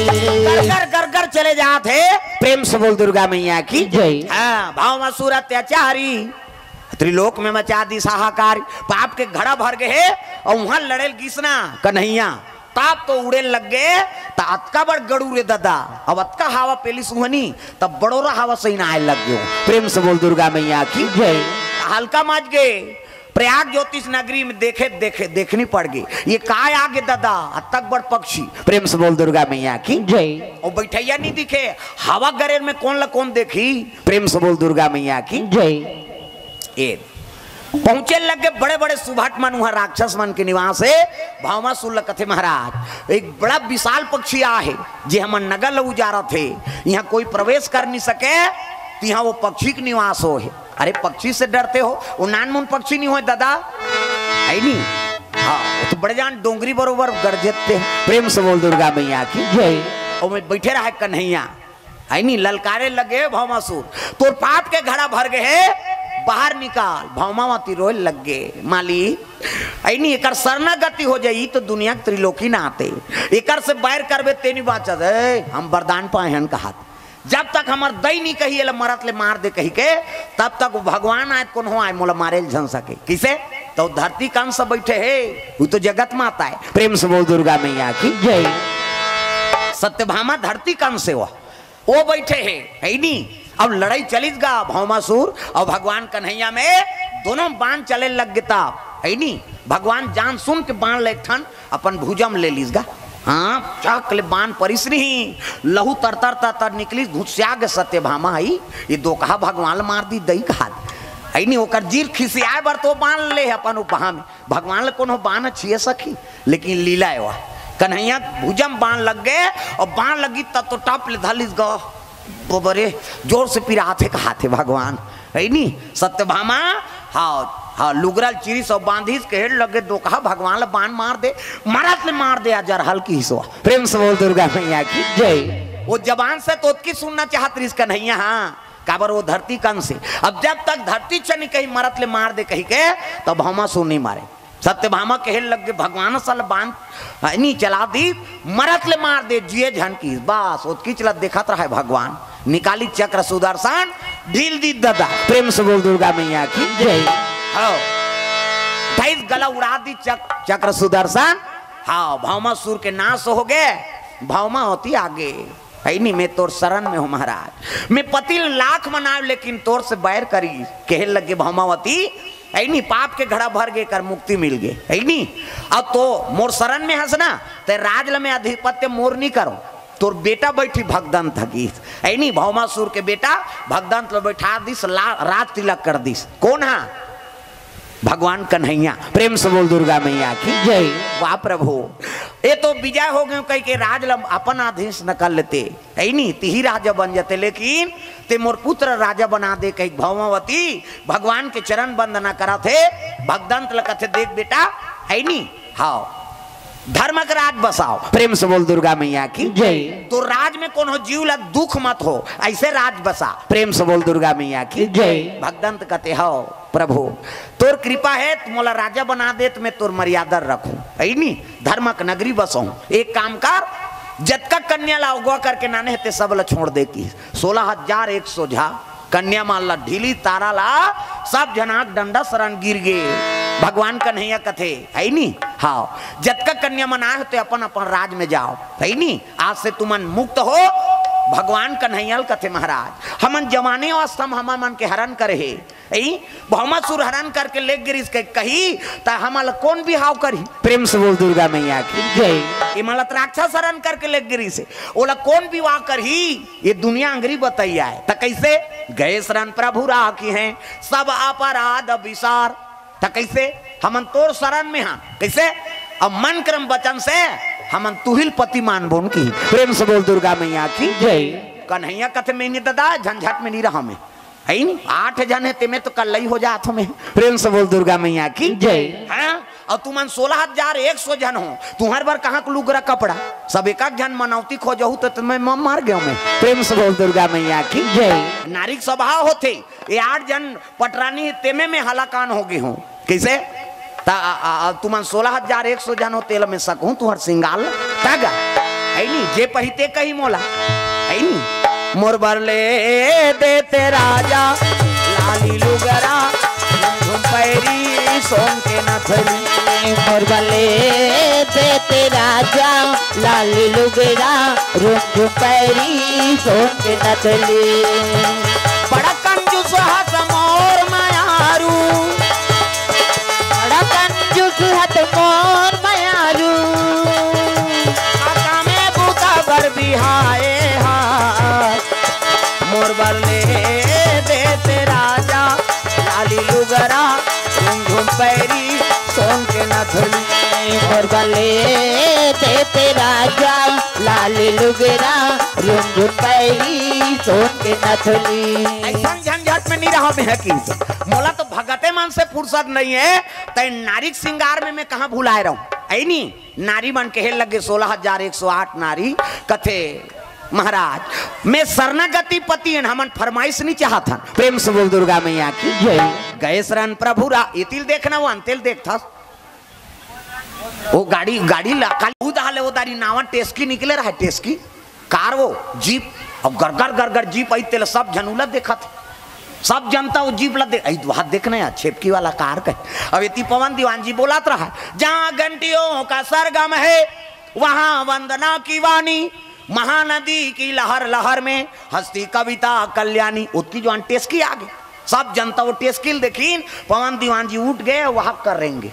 कर कर कर चले जाते प्रेम से बोल दुर्गा मैया की। जय। हाँ भाव असुर अत्याचारी त्रिलोक में मचा दी साहाकार। पाप के घड़ा भर गए और वहाँ लड़ेल किसना कन्हैया ताप तो उड़े लग गए तो अतका बड़ गड़ू रे दादा। अब अतका हवा पेली सुहनी तब बड़ोरा हवा सही ना आए लग गयो। प्रेम से बोल दुर्गा मैया की, जय। हल्का मच गए प्रयाग ज्योतिष नगरी में देखे देखे, देखनी पड़ गई। ये काय आगे दादा? अतक बड़ पक्षी। प्रेम से बोल दुर्गा मैया की, जय। और बैठैया नहीं दिखे। हवा गरेर में कौन ला कौन देखी? प्रेम से बोल दुर्गा मैया की, जय। ए पहुँचे लग गए बड़े बड़े सुभाट मन वहाँ राक्षस मन के निवास है। भावमा सुल कथे महाराज, एक बड़ा विशाल पक्षी आ है जे हम जा रहे थे यहाँ कोई प्रवेश कर नहीं सके तो यहाँ वो पक्षी के निवास हो है। अरे पक्षी से डरते हो? वो नानमुन पक्षी नहीं हो दादा? है नहीं? हाँ तो बड़े जान डोंगरी बरोबर गरजते हैं। प्रेम से बोल, दुर्गा मैया की, जय। और मैं बैठे रहा कन्हैया। है नहीं? ललकारे लगे भौमासुर तोर पाप के घड़ा भर गए बाहर निकाल। भौमावती रोए लग। गए माली है नहीं एकर शरणागति हो जाई तो दुनिया के त्रिलोकी ना आते। एकर से बैर करबे तेनी बाचत है हम वरदान पाए हन कहा जब तक हमार दई नहीं कही ले मरत ले मार दे कही के, तब तक वो भगवान आए कौन हो आए, मोला मारे झन सके। किसे? तो धरती कान से बैठे है। वो तो जगत माता है। प्रेम से बोल, दुर्गा मैया की, जय। सत्यभामा धरती कम से हुआ। वो बैठे है। है नहीं अब लड़ाई चलिस गा भौमासुर और भगवान कन्हैया में दोनों बाण चले लग गता। है नहीं भगवान जान सुन के बाण ले ठन अपन भुजम ले लीस गा। हाँ चक ले बाण परिस नहीं। लहू तर तर तर तर निकली घुसिया गे सत्यभामा आई। ये दो कहा भगवान मार दी दई कहा है नहीं ओकर जीर खिसियाए बर तो बाण ले अपन उपहा में। भगवान ले कोनो बाण छिए सखी, लेकिन लीला है वह कन्हैया भुजम बाण लग गए, और बाण लगी तब तो टप ले धलिस गो। वो बरे ज़ोर से पिराथे कहाथे भगवान। है नी सत्यभामा हाँ हाँ लुगरल चिरी सब बांधिस के हेड लगे दो कहा भगवान ले बाण मार दे। मारत ले मार दे जर हल्की हिस्सा प्रेम से बोल, दुर्गा मैया की जय। वो जबान से तो की सुनना चाहत रही कन्हैया हाँ काबर वो धरती कन से अब जब तक धरती चनी कहीं मरत ले मार दे कही के, तब हमा सुन नहीं मारे। सत्यभामा कहे लग गए भगवान सल बाँध नहीं चला दी मरत ले मार दे जिए झनकी बस उसकी चला देखत रहा है भगवान। निकाली चक्र सुदर्शन ढील दी दादा। प्रेम से बोल दुर्गा मैया की जय। हाँ। गला उड़ा दी चक, चक्र सुदर्शन। हाँ भावमा सुर के नाश हो गए। भावमा होती आगे। नहीं मैं तोर शरण में हूँ महाराज। मैं पति लाख मनाव लेकिन तोर से बैर करी। कहे लगे भावमावती है नहीं पाप के घड़ा भर गए, कर मुक्ति मिल गए। है नहीं अब तो मोर शरण में हंस ना ते राजल में अधिपत्य मोर नहीं करो। तोर बेटा बैठी भगदंत हकीस है नहीं भौमासुर के बेटा भगदंत बैठा दिस राज तिलक कर दिस। कौन है? भगवान कन्हैया, प्रेम से बोल, दुर्गा मैया की, जय। वाह, प्रभु। ये तो विजय हो गए, कह के राज अपन न कर लेते। है तिही राजा बन जाते, लेकिन ते मोर पुत्र राजा बना दे, कही भवती भगवान के चरण वंदना करा थे भगदंत लगा थे देख बेटा, है नहीं। हाँ धर्म का राज बसाओ। प्रेम से बोल दुर्गा मैया की। जय। तो राज में कौन हो जीव ला दुख मत हो ऐसे राज बसा। प्रेम से बोल दुर्गा मैया की। जय। भगदंत कहते हो प्रभु तोर कृपा है तो मोला राजा बना दे तो मैं तोर मर्यादा रखू। नी धर्मक नगरी बसाऊ एक काम कर जतका कन्या ला उगवा करके नाने हेते सब ला छोड़ दे की। सोलह हज़ार एक सौ झा कन्या मान ला ढीली तारा ला सब जनाक डंडा शरण गिर गए भगवान कन्हैया कथे है नी हाँ जतका कन्या मना है तो अपन अपन राज में जाओ है नी आज से तुमन मुक्त हो भगवान कन्हैयल कथे महाराज। हमन जवाने अवस्था में हमन मन के हरण करे हे ऐ भौमासुर हरण करके ले गिरिस के कही त हमल कौन बिहाव करी? प्रेम से बोल दुर्गा मैया की। जय। ये मलत राक्षस हरण करके ले गिरी से ओला कौन विवाह करही ये दुनिया अंगरी बतैया है। त कैसे गए शरण प्रभु राखी हैं सब अपराध विसार। त कैसे? हमन तोर शरण में हाँ। कैसे? अब मन क्रम वचन से हमन तुहिल पति मान बोन की। प्रेम से बोल दुर्गा मैया की जय। कन्हैया कथे में नहीं दादा झंझट में नहीं रहा में। है नहीं आठ जन है तेमे तो कल हो जात हमें प्रेम से बोल दुर्गा मैया की जय। हाँ? और तुमन सोलह हज़ार एक सौ जन हो। तुम्हार बार कहाँ को लुगरा कपड़ा? सब एक जन मनौती खोजहू तो तुम्हें मार गया मैं। प्रेम से बोल दुर्गा मैया की जय। नारिक स्वभाव होते ये आठ जन पटरानी तेमे में हलाकान हो गए हो। कैसे? तुमन सोलह हज़ार एक सौ जन तेल में सकूँ तुहर सिंगाल? तागा। जे पहिते कही मोला। है नी मोर बरले देते राजा, लाली लुगरा पैरी सोन के नथली मोर बले देते राजा, लाल लुगड़ा रुंझ पैरी सोन के नथली मोर बले देते राजा लाल लुगड़ा रुंझ पैरी सोन के नथली। ऐसा झंझट में नहीं रहा मैं है की मोला तो भगते मन से फुर्सत नहीं है तय नारी श्रृंगार में मैं कहाँ भुलाए रहूँ? ऐ नी, नारी मन कहे लगे सोलह हज़ार एक सौ आठ नारी। कथे, महाराज, मैं शरणागति पति हमन फरमाइश नहीं चाहत प्रेम से बोल दुर्गा मैया की, जय गए शरण प्रभु रा ये तिल देखना वो अंतिल देख था वो गाड़ी गाड़ी काली उदा हाले वो दारी. नावा टेस्की निकले रहा, टेस्की. कार वो जीप. अब गरगर गरगर जीप आई तेल सब झनूला देखा था सब जनता वो जीप ला दे वहाँ देखना यार छेपकी वाला कार का अब इति पवन दीवान जी बोलात रहा. है जहाँ घंटियों का सरगम है, वहाँ वंदना की वाणी. महानदी की लहर लहर में हस्ती कविता कल्याणी. उत्ती जो टेस्की आ गई सब जनता वो टेस्किल देखीन पवन दीवान जी उठ गए, वहाँ कर रहेंगे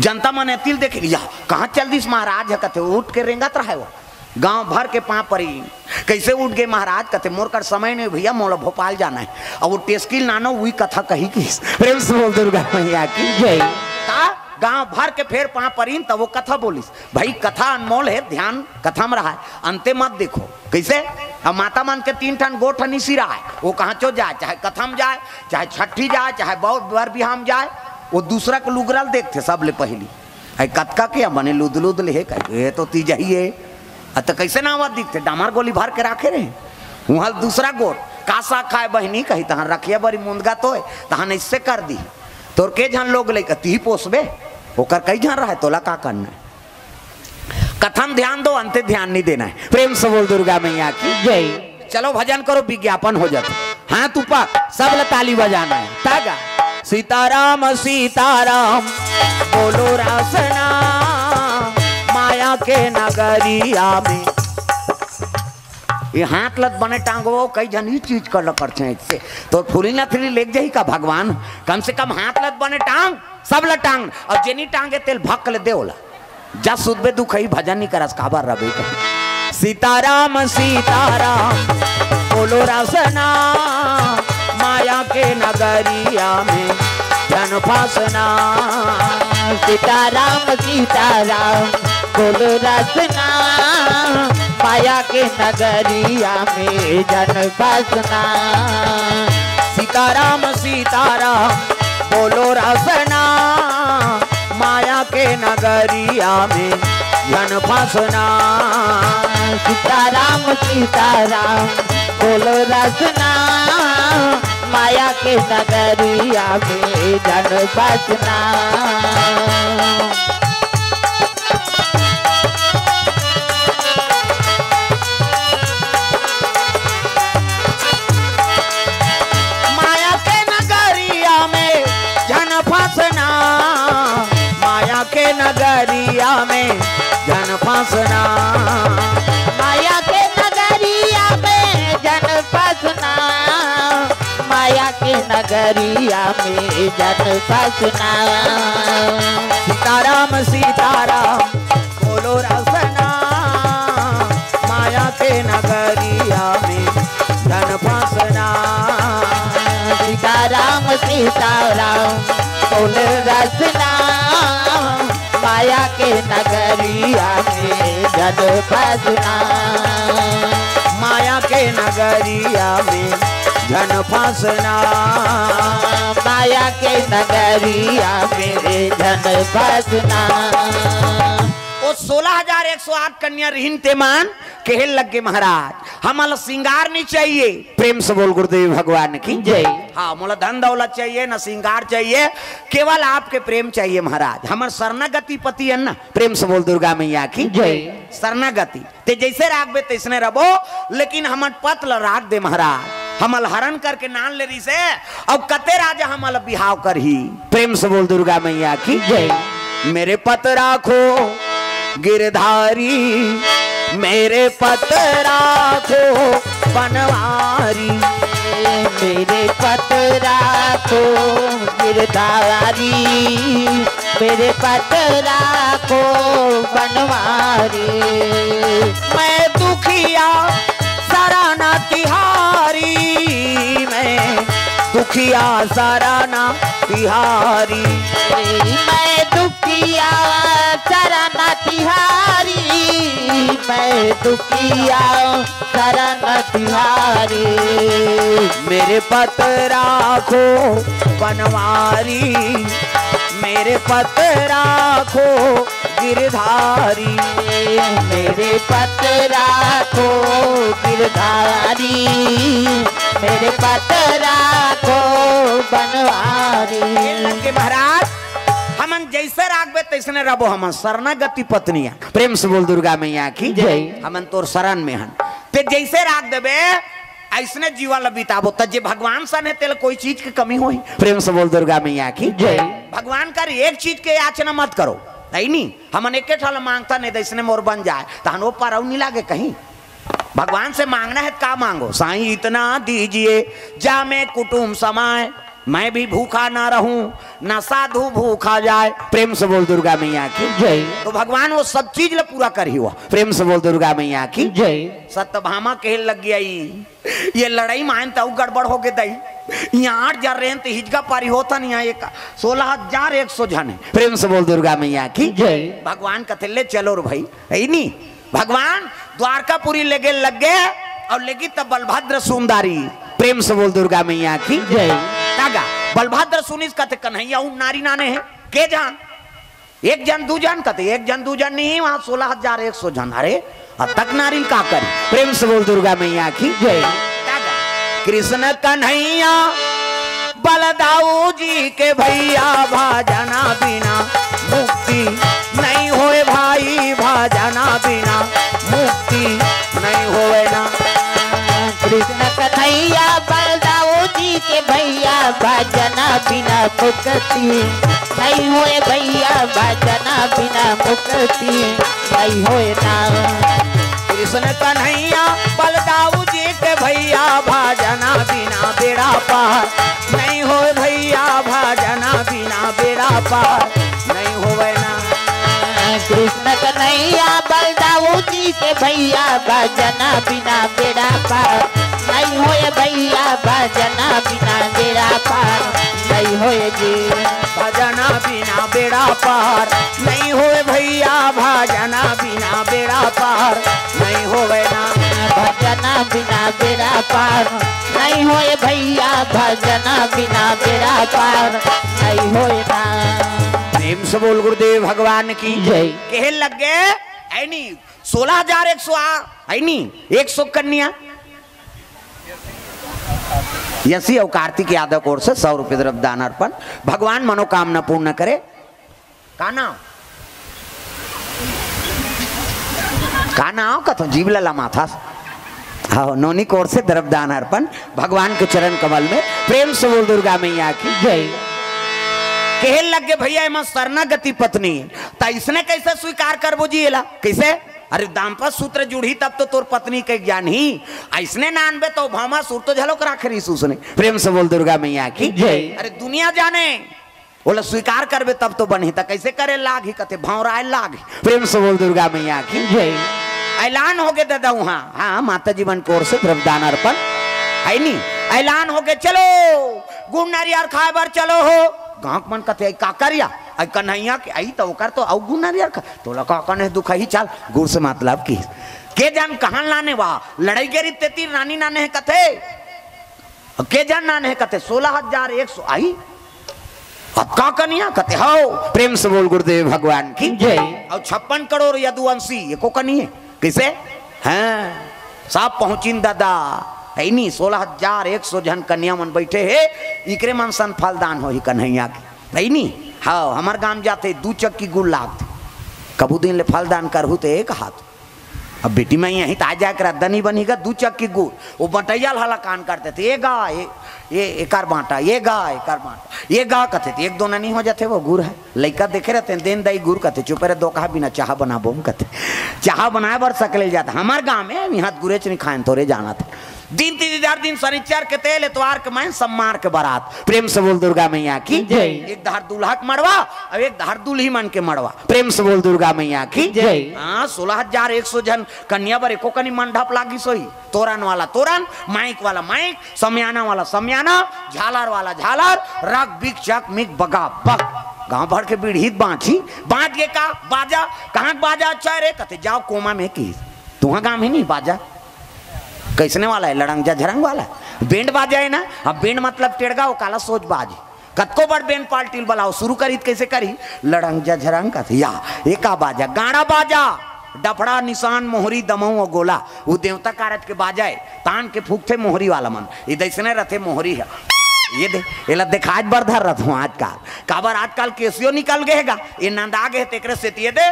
जनता मन तिल देखे लिया कहाँ चल दिस महाराज? है कथे उठ के रेंगत रहा है वो। गाँव भर के पाँ परी। कैसे उठ गए महाराज? कथे मोर कर समय नहीं भैया मोला भोपाल जाना है। और वो टेस्किल नानो वही कथा कही की, प्रेम से बोल दुर्गा मैया की जय। गाँव भर के फेर पाँ परीन तब वो कथा बोलिस। भाई, कथा अनमोल है, ध्यान कथा में रहा है। अंते मत देखो। कैसे? अब माता मन के तीन ठन गोठ निसी रहा है। वो कहाँ चो जाए? चाहे कथा में जाए, चाहे छठी जाए, चाहे बहुत बर बिहार जाए वो दूसरा के लुगरल देखते सब ले पहली। आई कतका के बने लुद लुद ले है ये तो तीज ही है। अ तो कैसे ना आवाज़ दिखते? डामर गोली भर के रखे रहे वहाँ दूसरा गोट कासा खाए बहनी कही? तहाँ रखिया बड़ी मुंदगा तो तहाँ इससे कर दी। तोर के जन लोग ले ती पोसबे ओकर कई जन रहा है? तोला का करना है। कथन ध्यान दो, अंते ध्यान नहीं देना है। प्रेम से बोल दुर्गा मैया की, जय। चलो, भजन करो, विज्ञापन हो जाता हाँ। तू पा सब ताली बजाना है। तागा सीताराम सीताराम, बोलो रासना, माया के नगरिया में। ये हाथ लत बने टांगो कई जन ही चीज़ कर लो करते हैं इससे। तो फूली ना फिरी लेक जाही का भगवान। कम से कम हाथ लत बने टांग, सब ला टांग। और जेनी टांगे तेल भक्क ले दे ओला जा सुदबे दुख ही भजन नहीं करस, काबर रबे कहीं सीताराम सीताराम, बोलो रासना माया के नगरिया में जन फासना सीताराम सीताराम, बोलो रसना माया के नगरिया में जन बसना सीताराम सीताराम, बोलो रासना माया के नगरिया में जन फासना सीताराम सीताराम, बोलो रसना नगरिया में जन बसना। माया के नगरिया में जन फंसना। माया के नगरिया में जन फंसना। नगरिया में जन फसना। सीताराम सीताराम, बोलो रसना। माया के नगरिया में धन फसना। सीताराम सीताराम, बोल रसना। माया के नगरिया में जन फसना। माया के नगरिया में धन फसना। माया के नगरिया में जन फसना। वो सोलह हज़ार एक सौ आठ कन्या रिहिन तेमान कहल लग गए महाराज? हमारा श्रृंगार नहीं चाहिए। प्रेम से बोल गुरुदेव भगवान की जय। हाँ मोला धन दौलत चाहिए न श्रृंगार चाहिए केवल आपके प्रेम चाहिए महाराज। हमार शरणागति पति है ना? प्रेम से बोल दुर्गा मैया की जय। शरणागति। ते जैसे राखबे तैसने रबो लेकिन हमर पतल राख दे महाराज। हमल हरण करके नान ले रही से। अब कते राजा हमल बिहाव करही? प्रेम से बोल दुर्गा मैया की जय। मेरे पत राखो गिरधारी। मेरे पत राखो बनवारी मेरे पत राखो गिरधारी। मेरे पतरा को बनवारी मैं दुखिया सराना तिहारी। दुखिया सराना तिहारी। मैं दुखिया शरण तिहारी। मैं दुखिया शरण तिहारी। मेरे पत राखो बनवारी। मेरे पत राखो गिरधारी मेरे पतरा को गिरधारी मेरे पतरा को बनवारी। लगे महाराज हमन जैसे राखबे तैसने रबो हमन शरणागति पत्निया। प्रेम से बोल दुर्गा मैया की जय। हमन तोर शरण में हन। ते जैसे राख देबे ऐसने जीवन ला बिताबो त जे भगवान सन है तेल कोई चीज़ की कमी होई। प्रेम से बोल दुर्गा मैया की जय। भगवान कर एक चीज़ के याचना मत करो। नहीं हमन एक ठाल माँगता नहीं दैसने मोर बन जाए तहन वो पर नहीं लागे कहीं भगवान से मांगना है का मांगो साई इतना दीजिए जा मैं कुटुम समाए मैं भी भूखा ना रहूँ, ना साधु भूखा जाए। प्रेम से बोल, दुर्गा मैया की जय। तो भगवान, वो सब चीज़ ला पूरा कर ही हुआ। प्रेम से बोल, दुर्गा मैया की जय। सत्यभामा कहे लग गया। ये लड़ाई मान तो गड़बड़ हो गए दई। यहाँ आठ हज़ार रहे तो हिजगा पारी होता नहीं यहाँ एक, सोलह हज़ार एक सौ जन। प्रेम से बोल, दुर्गा मैया की जय। भगवान कथे ले चलो रे भाई, है नहीं? भगवान द्वारकापुरी लेगे लग गए और लेगी तब बलभद्र सुंदरी। प्रेम से बोल, दुर्गा मैया की जय। कागा बलभद्र सुनिस कथे कन्हैया उ नारी नाने है। के जान? एक जन, दू जन कते एक जन, दू जन नहीं, वहाँ सोलह हज़ार एक सौ जन। अरे, अब तक नारी का करी। प्रेम से बोल, दुर्गा मैया की, जय। कृष्ण कन्हैया, बलदाऊ जी के भैया, भाजना बिना मुक्ति नहीं होए भाई, भाजना बिना मुक्ति नहीं होए ना। कृष्ण कन्हैया, बलदाऊ के भैया भजना बिना मुक्ति। नहीं होए भैया भजना बिना मुक्ति। नहीं होए ना। कृष्ण कन्हैया बलदाऊ जी के भैया भाजना बिना बेड़ा पार। नहीं हो भैया भाजना बिना बेड़ा पार। नहीं होवे ना। कृष्ण कन्हैया बलदाऊ जी के भैया भजना बिना बेड़ा पार। नहीं होए भैया भजना बिना बेड़ा पार। नहीं होए जी भजना बिना बेड़ा पार। नहीं होए भैया भाजना बिना बेड़ा पार। नहीं होवे ना भजना बिना बेड़ा पार। नहीं होए भैया भजना बिना बेड़ा पार। नहीं होए ना प्रेम से बोल गुरुदेव भगवान की। जय। कहे लग गए है नी सोलह हज़ार एक सौ है नी एक सौ कन्या। यसी और कार्तिक यादव कोर से सौ रुपये तरफ़ दान अर्पण। भगवान मनोकामना पूर्ण करे। का नाम? का नाम? कथो जीव लला माथा। हाँ नोनी कोर से द्रव दान अर्पण। भगवान के चरण कमल में प्रेम से बोल दुर्गा मैया की जय। कहे लग गए भैया एमा शरणागति पत्नी त इसने कैसे स्वीकार करबो जी एला कैसे? अरे दाम्पत सूत्र जुड़ी तब तो तोर पत्नी के ज्ञान ही। ऐसने नानबे तो भामा सूर तो झलोक राख रही उसने। प्रेम से बोल दुर्गा मैया की। अरे दुनिया जाने। बोला स्वीकार करबे तब तो बनी त कैसे करे लाग ही? कते भौराए लाग प्रेम से बोल दुर्गा मैया की। ऐलान हो गए दादा वहाँ। हाँ माता जीवन कोर से द्रवदान अर्पण। है नी? ऐलान हो गए चलो गुड़ नारियर खाए बार चलो हो। गाँव मन कथे "आई का करिया आई कन्हैया के आई तो ओकर तो औ गुड़ नारियर खा तो लका कने दुख ही चल गुड़ से मतलब की के जान कहाँ लाने वा? लड़ाई गेरी तेती रानी नाने है कथे? के जान नाने है कथे? सोलह हज़ार एक सौ आई। अब का कनिया कते हो प्रेम से बोल गुरुदेव भगवान की। जय। और छप्पन करोड़ यदुवंशी ये को कनिए। कैसे? हैं। सब पहुंचिन दादा। है नी सोलह हज़ार एक सौ जन कन्या मन बैठे है, इकरे मन सन फलदान हो कन्हैया के। है नी हाँ हमार गाँव जाते दू चक्की गुड़ लागते। कबू दिन ले फलदान करहू तो एक हाथ। अब बेटी मैं यहीं आ जा कर, दनी बनीगा दू चक्की गुड़। वो बटैया हला कान करते थे, ये गा, ये ये एकार बांटा, ये गा एकार बांटा। ये गा कहते थे, एक दो नहीं हो जाते, वो गुड़ है। लड़का देखे रहते हैं, देन दाई गुड़ कहते, चुप रहे दो कहा बिना चाह बना बोम कहते। चाह बनाए बर सकले जाता। हमारे गाँव में, यहाँ गुरे नहीं खाए, थोड़े जाना था। दिन तीन दिन शनिचर के तेल एतवार के मैं सम्मार के बारात। प्रेम से बोल दुर्गा मैया की जय। एक धार दूल्हा के मड़वा और एक धार दुल्ही मन के मरवा प्रेम से बोल दुर्गा मैया की जय। हाँ सोलह हज़ार एक सौ जन कन्या बर एको कनी मंडप लागी सोई तोरन वाला तोरण माइक वाला माइक समयाना वाला समयाना झालर वाला झालर रग बिक चक मिक बगा बग। गाँव भर के बीढ़ीत बांची। बांट के का? बाजा। कहाँ बाजा अच्छा रे? कहते जाओ कोमा में की। तुम्हारा गाँव है नहीं बाजा। कैसने वाला है? लड़ंग झरंग वाला बैंड बाजा है ना? अब बैंड मतलब टेड़गा वो काला सोच बाज। कतको बड़ बैंड पार्टी बलाओ शुरू करी, कैसे करी? लड़ंग झरंग का या, एका बाजा गाड़ा बाजा। डफड़ा, निशान, मोहरी, दमऊ और गोला। वो देवता कारज के बाजा है। तान के फूक थे मोहरी वाला मन। ये दैसने रथे मोहरी है। ये दे एला दिखाज बर धर रथ हूँ आजकल। काबर आजकल केसियो निकल गएगा? ये नंदा गए तेकरे से ये दे।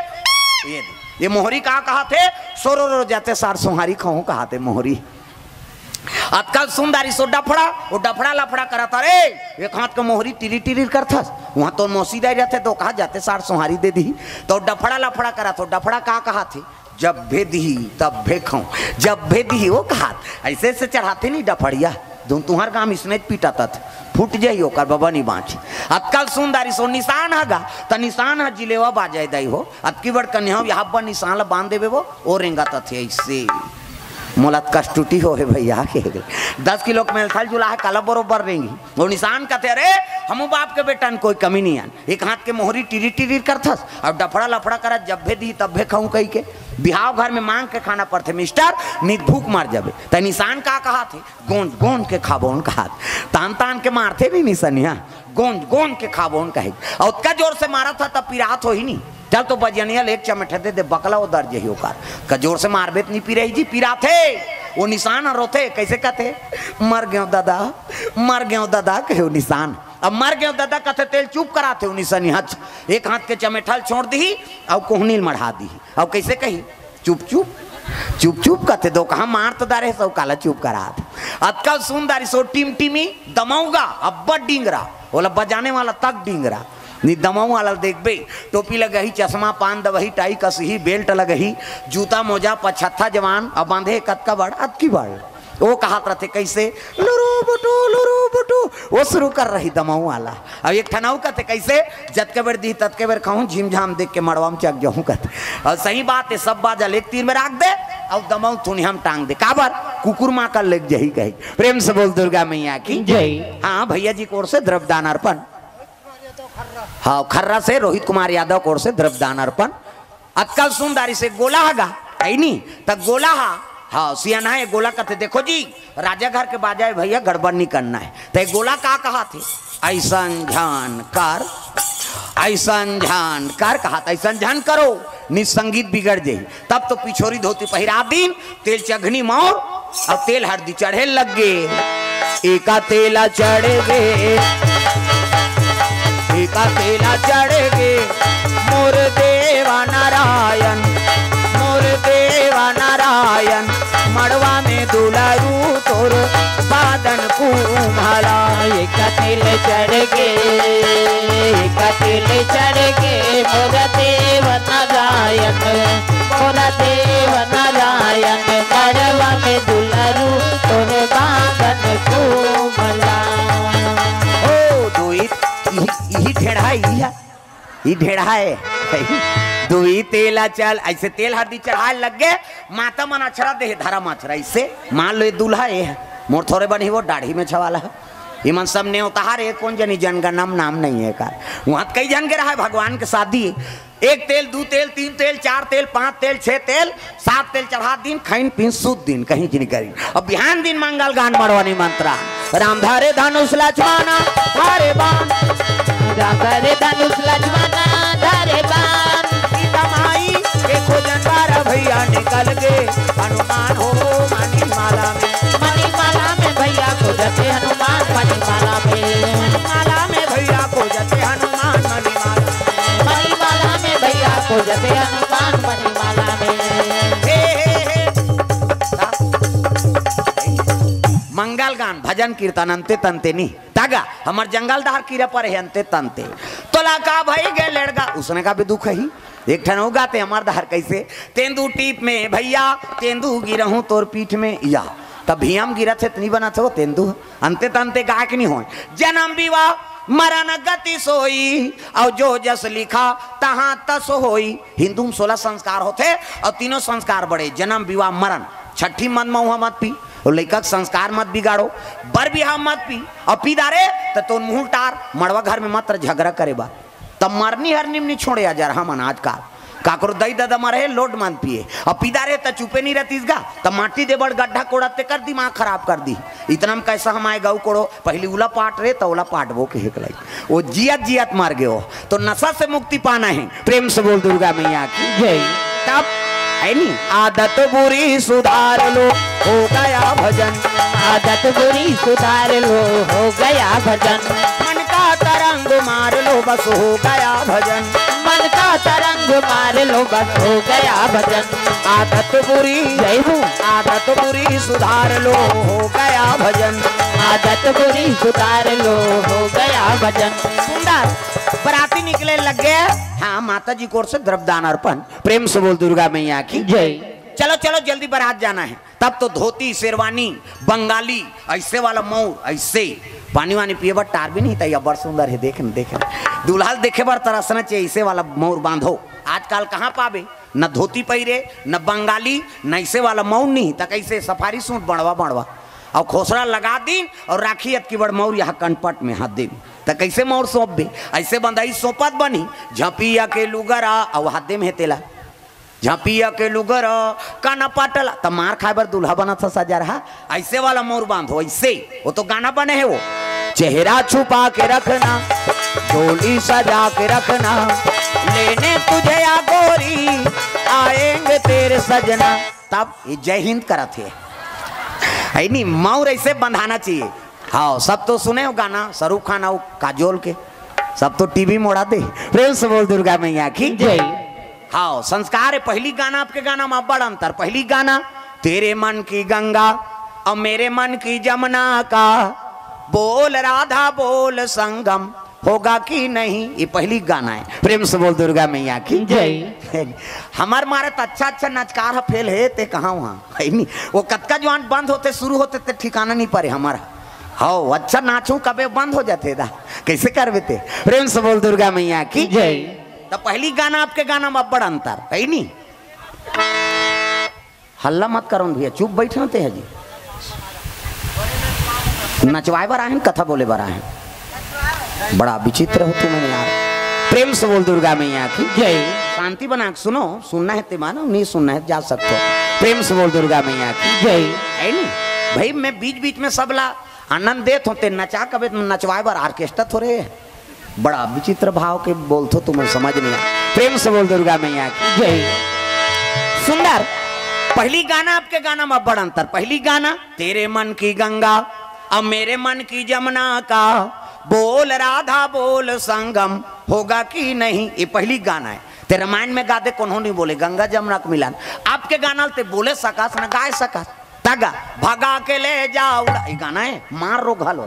ये दे। ये मोहरी कहा कहा थे? सोरो रो जाते सार सोहारी खाऊं कहा थे मोहरी? आजकल सुंदरी सो डफड़ा, वो डफड़ा लफड़ा करता रे। एक हाथ का मोहरी टिरी टिरी करता। वहाँ तो मौसी दे रहते तो कहा जाते सार सोहारी दे दी तो डफड़ा लफड़ा करा तो डफड़ा का कहा थे? जब भे दी तब भे खाऊं जब भे दी वो कहा ऐसे ऐसे चढ़ाते नहीं डफड़िया। तुम तुम्हार काम इसने पीटा था। फूट जाइयो कर बाबा नहीं बाँच अतकल सुंदरी सो निशान हगा, त निशान है जिलेवा बाजाय दई हो। अतकी बड़ कन्या यहाँ पर निशान ला बाँध देवे वो और रेंगा थे ऐसे। कष्ट टूटी हो है भैया। के दस किलो के मेलथल जुला है, कल बरोबर रहेंगी वो निशान कहते अरे, हम बाप के बेटन कोई कमी नहीं आन। एक हाथ के मोहरी टिरी टिरी करथस और डफड़ा लफड़ा कर जब भे दी तब भे खाऊं कही के। बिहाव घर में मांग के खाना पड़ते, मिस्टर। नित भूख मार जाबे त निशान का कहा थे गोंद गोंद के खाबोन कहा तान तान के मारते भी निशानिया गोंद गोंद के खाबोन कहे। और उतना ज़ोर से मारा था, तब पिरात हो ही नहीं। चल तो बजनिया एक चमट दे दे, बकला वो दर्ज ही होकर। कजोर से मारबे नहीं पी रही जी पीरा थे वो निशान रोते, कैसे कहते मर गयो दादा, मर गयो दादा, कहो निशान। अब मर गयो दादा कहते तेल चुप कराते हो निशानी हाथ। एक हाथ के चमेठल छोड़ दी और कोहनील मढ़ा दी। अब कैसे कही? चुप चुप। चुप चुप कहते, दो कहा मार तो दारे सब काला चुप करा दे अतकल सुंदरी सो टीम, टीमी, दमाऊँगा अब्बा डिंगरा। बोला, बजाने वाला तक डिंगरा। नी दमाऊ वाला देखबे टोपी लगही, चश्मा पान दबही, टाई कसही बेल्ट लगही, जूता मोजा, पछत्था जवान, अब बांधे कतका बड़ अतकी बड़? वो कहा रहते कैसे? लुरु बुटू लुरु बुटू। वो शुरू कर रही दमाऊ वाला। अब एक ठनाऊ कहते कैसे? जत के बेर दी तत के बेर कहूँ झिम झाम देख के मड़वा में चक जाऊँ कहते। और सही बात है सब बाजा एक तीर में रख दे। और दमाऊ थुनी हम टांग दे। काबर? कुकुर माँ का लेग जही कही। प्रेम से बोल दुर्गा मैया की। जय। हाँ भैया जी कोर से द्रवदान अर्पण। हाँ खर्रा से रोहित कुमार यादव कोर से द्रवदान अर्पण। अतकल सुंदरी से गोला हगा आई नी तक गोला हा हाँ सियाना है गोला कहते देखो जी राजा घर के बाजाए भैया गड़बड़ नहीं करना है। तो गोला का कहा थे? ऐसन ध्यान कर, ऐसन ध्यान कर कहा था। ऐसन ध्यान करो, निसंगीत बिगड़ जाई तब तो पिछोरी धोती पहिरा दिन, तेल चघनी मोर और तेल हरदी चढ़े लग। गए एका तेला चढ़ गए एका तेला चढ़ गे। मोर देवा नारायण, मोर देवा नारायण। मड़वा में दुलारू तोर बादन कुमारा एक तिल चढ़ गे एक तिल चढ़ गे मोर देव नारायण मोर देव नारायण मड़वा में दुलारू तोर बादन कुमारा ओ दो इत, इह, इह, इह, ई ढेढ़ा है। दुई तेला चल, ऐसे तेल हरदी चढ़ाए लग गए माता मन अछरा दे, धारा मछरा इससे मान लो ये दूल्हा ये है मोर थोड़े बनी वो दाढ़ी में छवाला। है इमन सबने उतार है कौन जनी जन का नाम नाम नहीं है कार। वहाँ कई जन के रहा है, भगवान के शादी। एक तेल, दो तेल, तीन तेल, चार तेल, पाँच तेल, छह तेल, सात तेल, चढ़ा दिन खाइन पीन सुध दिन, कहीं नहीं करी। अब बिहान दिन, मंगल गान मड़वानी मंत्रा। राम धारे धनुष लक्ष्मणा धारे बाण करे धनुष लक्ष्मणा धरे बाण सीता माई के खोजन बारह भैया निकल गए। हनुमान हो, मानी माला में को मंगल गान, भजन कीर्तन अंते तंते नी। तागा, हमर जंगल दहार कीरा पर है अंते तंते। तोला का भाई गे लड़का उसने का भी दुख है एक ठन हो गाते हमार दहार कैसे? तेंदू टीप में, भैया, तेंदू गिरहूं तोर पीठ में, या। तब भियम गिरत है, तनी बना थे वो तेंदू। अंते तंते का नहीं हो जन्म विवाह मरण गति सोई। और जो जस लिखा, तहां तस होई। हिंदू में सोलह संस्कार होते, और तीनों संस्कार बड़े, जन्म, विवाह, मरण। छठी मन महुआ मत पी। और लड़का संस्कार मत बिगाड़ो। बर बिहा मत पी। और पी दारे तो तुम मुँह टार। मड़वा घर में मत झगड़ा करे बा। तब मरनी हर निमनी छोड़े अजर हम अनाज का। काकरो दई दादा मरे लोड मान पिए। अब और पीदारे तो चुपे नहीं रहती इसका तब माटी दे बड़ गड्ढा कोड़ते कर दिमाग खराब कर दी। इतना में कैसा हम आए गऊ कोड़ो? पहली उला पाट रहे तो उला पाट वो के हिकलाई वो जियत जियत मार गए हो। तो नशा से मुक्ति पाना है। प्रेम से बोल दुर्गा मैया की। जय। तब है नी? आदत बुरी सुधार लो हो गया भजन। आदत बुरी सुधार लो हो गया भजन। तरंग मार लो बस हो गया भजन। मन का तरंग मार लो बस हो गया भजन। आदत बुरी आदत बुरी सुधार लो हो गया भजन। आदत बुरी सुधार लो हो गया भजन। सुंदर बराती निकले लग गए हाँ माता जी से द्रवदान अर्पण। प्रेम से बोल दुर्गा मैया की। जय। चलो चलो, जल्दी बारात जाना है। तब तो धोती, शेरवानी, बंगाली, ऐसे वाला मऊर ऐसे। पानी वानी पिए बर टार भी नहीं था बड़ सुंदर है, देख देख। न दुल्हा देखे बर तरसना चाहिए, ऐसे वाला मऊर बांधो। आजकल कहाँ पावे? न धोती पहिरे, न बंगाली, न ऐसे वाला मऊर नहीं, तक ऐसे सफारी सूट बड़वा बड़वा और खोसरा लगा दी, और राखी अत की बड़ मऊर यहाँ कनपट में हाथ दे त कैसे मऊर सौंप बे ऐसे बंधाई सोपत बनी, झपिया के लुगरा, और हाथ दे में तेला। झपिया के लुगर, काना पाटला। तो मार खाए बर दूल्हा बना था सजा रहा ऐसे वाला मोर बांधो ऐसे। वो तो गाना बने है वो। चेहरा छुपा के रखना, डोली सजा के रखना। लेने तुझे या गोरी, आएँगे तेरे सजना। तब ये जय हिंद करत है। है नहीं, मौर ऐसे बंधाना चाहिए। हाँ सब तो सुने हो गाना, शाहरुख खान और काजोल के। सब तो टीवी मोड़ा दे। प्रेम से बोल, दुर्गा मैया की। जय। हाँ संस्कार है पहली गाना आपके गाना में बड़ा अंतर पहली गाना तेरे मन की गंगा और मेरे मन की जमुना का बोल राधा बोल संगम होगा कि नहीं ये पहली गाना है। प्रेम से बोल दुर्गा मैया की जय। हमार मारे तो अच्छा अच्छा नचकार है फेल है ते कहाँ वहाँ? है नहीं। वो कतका जवान बंद होते शुरू होते ते ठिकाना नहीं पड़े हमारा। हाँ अच्छा नाचू कबे बंद हो जाते दा। कैसे करवे बेते प्रेम से बोल दुर्गा मैया की जय। तो पहली गाना आपके गाना में बड़ा अंतर, है नहीं? हल्ला मत करो भैया, चुप बैठना ते है जी। नचवाए बार आए कथा बोले बार आए बड़ा विचित्र हो तुम यार। प्रेम से बोल दुर्गा मैया की, जय। शांति बना सुनो, सुनना है ते मानो नहीं सुनना है जा सकते हो। प्रेम से बोल दुर्गा मैया की, जय। है नहीं? भाई, मैं बीच बीच में सबला आनंद देत होते, नचा कभी नचवाए बार ऑर्केस्ट्रा थोड़े बड़ा विचित्र भाव के बोलते तुम्हें समझ नहीं आ प्रेम से बोल दुर्गा मैया की। जय। सुंदर, पहली गाना आपके गाना में बड़ा अंतर। पहली गाना, तेरे मन की गंगा, अब मेरे मन की जमुना का। बोल राधा, बोल संगम, होगा कि नहीं? ये पहली गाना है। ते रामायण में गाते कौन नहीं बोले? गंगा जमुना को मिलान। आपके गाना ते बोले सकाश, न गाय सकास तगा, भगा के ले जाओ। ये गाना है, मार रो घाल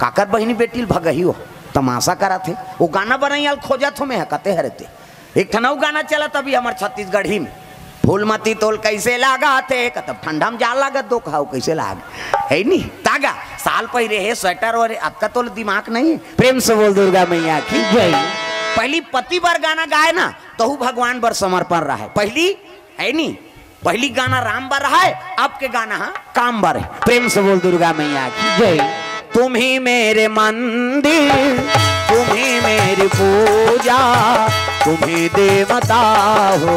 काकर बहनी बेटी भगही हो। तमाशा करा थे वो गाना बनाई खोजा थो में हकते हरते। एक ठनऊ गाना चला तभी हमार छत्तीसगढ़ी में। फूलमती तोल कैसे लागा थे कतब ठंडा में जा लागत दो खाओ कैसे लाग? है नी? तागा, साल पहले है, स्वेटर और आपका तो दिमाग नहीं है। प्रेम से बोल, दुर्गा मैया की जय। पहली पति बार गाना गाए ना तो भगवान बर समर्पण रहा। है पहली, है नहीं पहली गाना राम बर रहा है, अब के गाना हाँ काम बर है। प्रेम से बोल, दुर्गा मैया की जय। तुम ही मेरे मंदिर तुम ही मेरी पूजा तुम ही देवता हो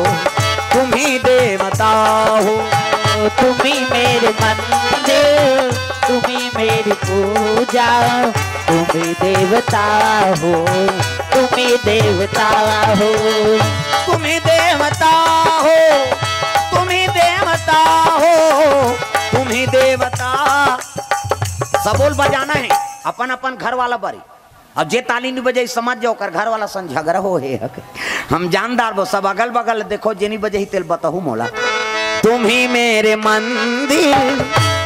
तुम ही देवता हो तुम्ही मेरे मंदिर तुम्ही मेरी पूजा तुम्ही देवता हो तुम्ही देवता हो तुम ही देवता हो तुम ही देवता हो तुम ही देवता सबोल बजाना है। अपन अपन घर वाला बड़ी। अब जे ताली नहीं बजे समझ जाओ कर घर वाला सन झगड़ा हो हे हम जानदार बो, सब अगल बगल देखो, जेनी बजे ही तेल बताऊ मोला। तुम ही मेरे मंदिर,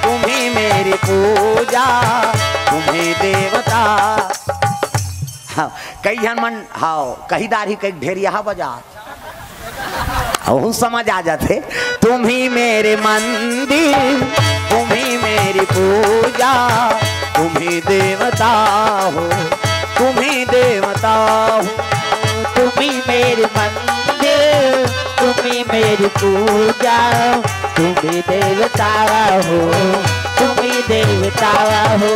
तुम ही मेरी पूजा, तुम ही देवता। हाँ कई जन मन हाँ कही दारी, कई ढेर यहाँ बजा। वो समझ आ जाते। तुम ही मेरे मंदिर ही मेरी पूजा तुम ही देवता हो तुम ही देवता हो। तुम्ही मेरे मंदिर, तुम्ही मेरी पूजा, तुम्ही देवता हो, तुम्ही देवता हो।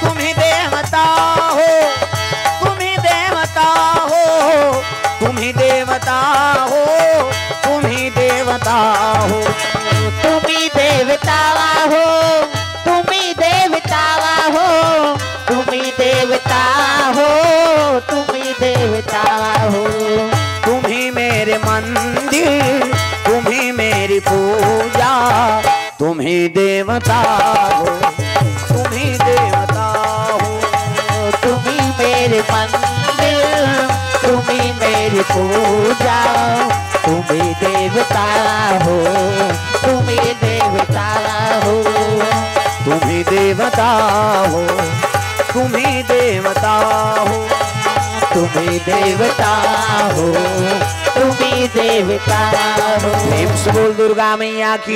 तुम्हें देवता हो ही देवता हो, तुम्हें देवता ही। देवता हो। तुम ही देवता हो। तुम ही देवता हो। देवता हो देवता हो। देवता हो देवता हो। तुम ही मेरे मंदिर, तुम ही मेरी पूजा, तुम ही देवता हो। तुम ही देवता हो। तुम्ही मेरे मंदिर तुम्ही मेरी पूजा तुम्ही देवता हो, तुम्हें देवता हो। तुम्हें देवता हो, तुम्हें देवता हो। तुम्हें देवता हो, तुम्हें देवता हो। बोल, दुर्गा मैया की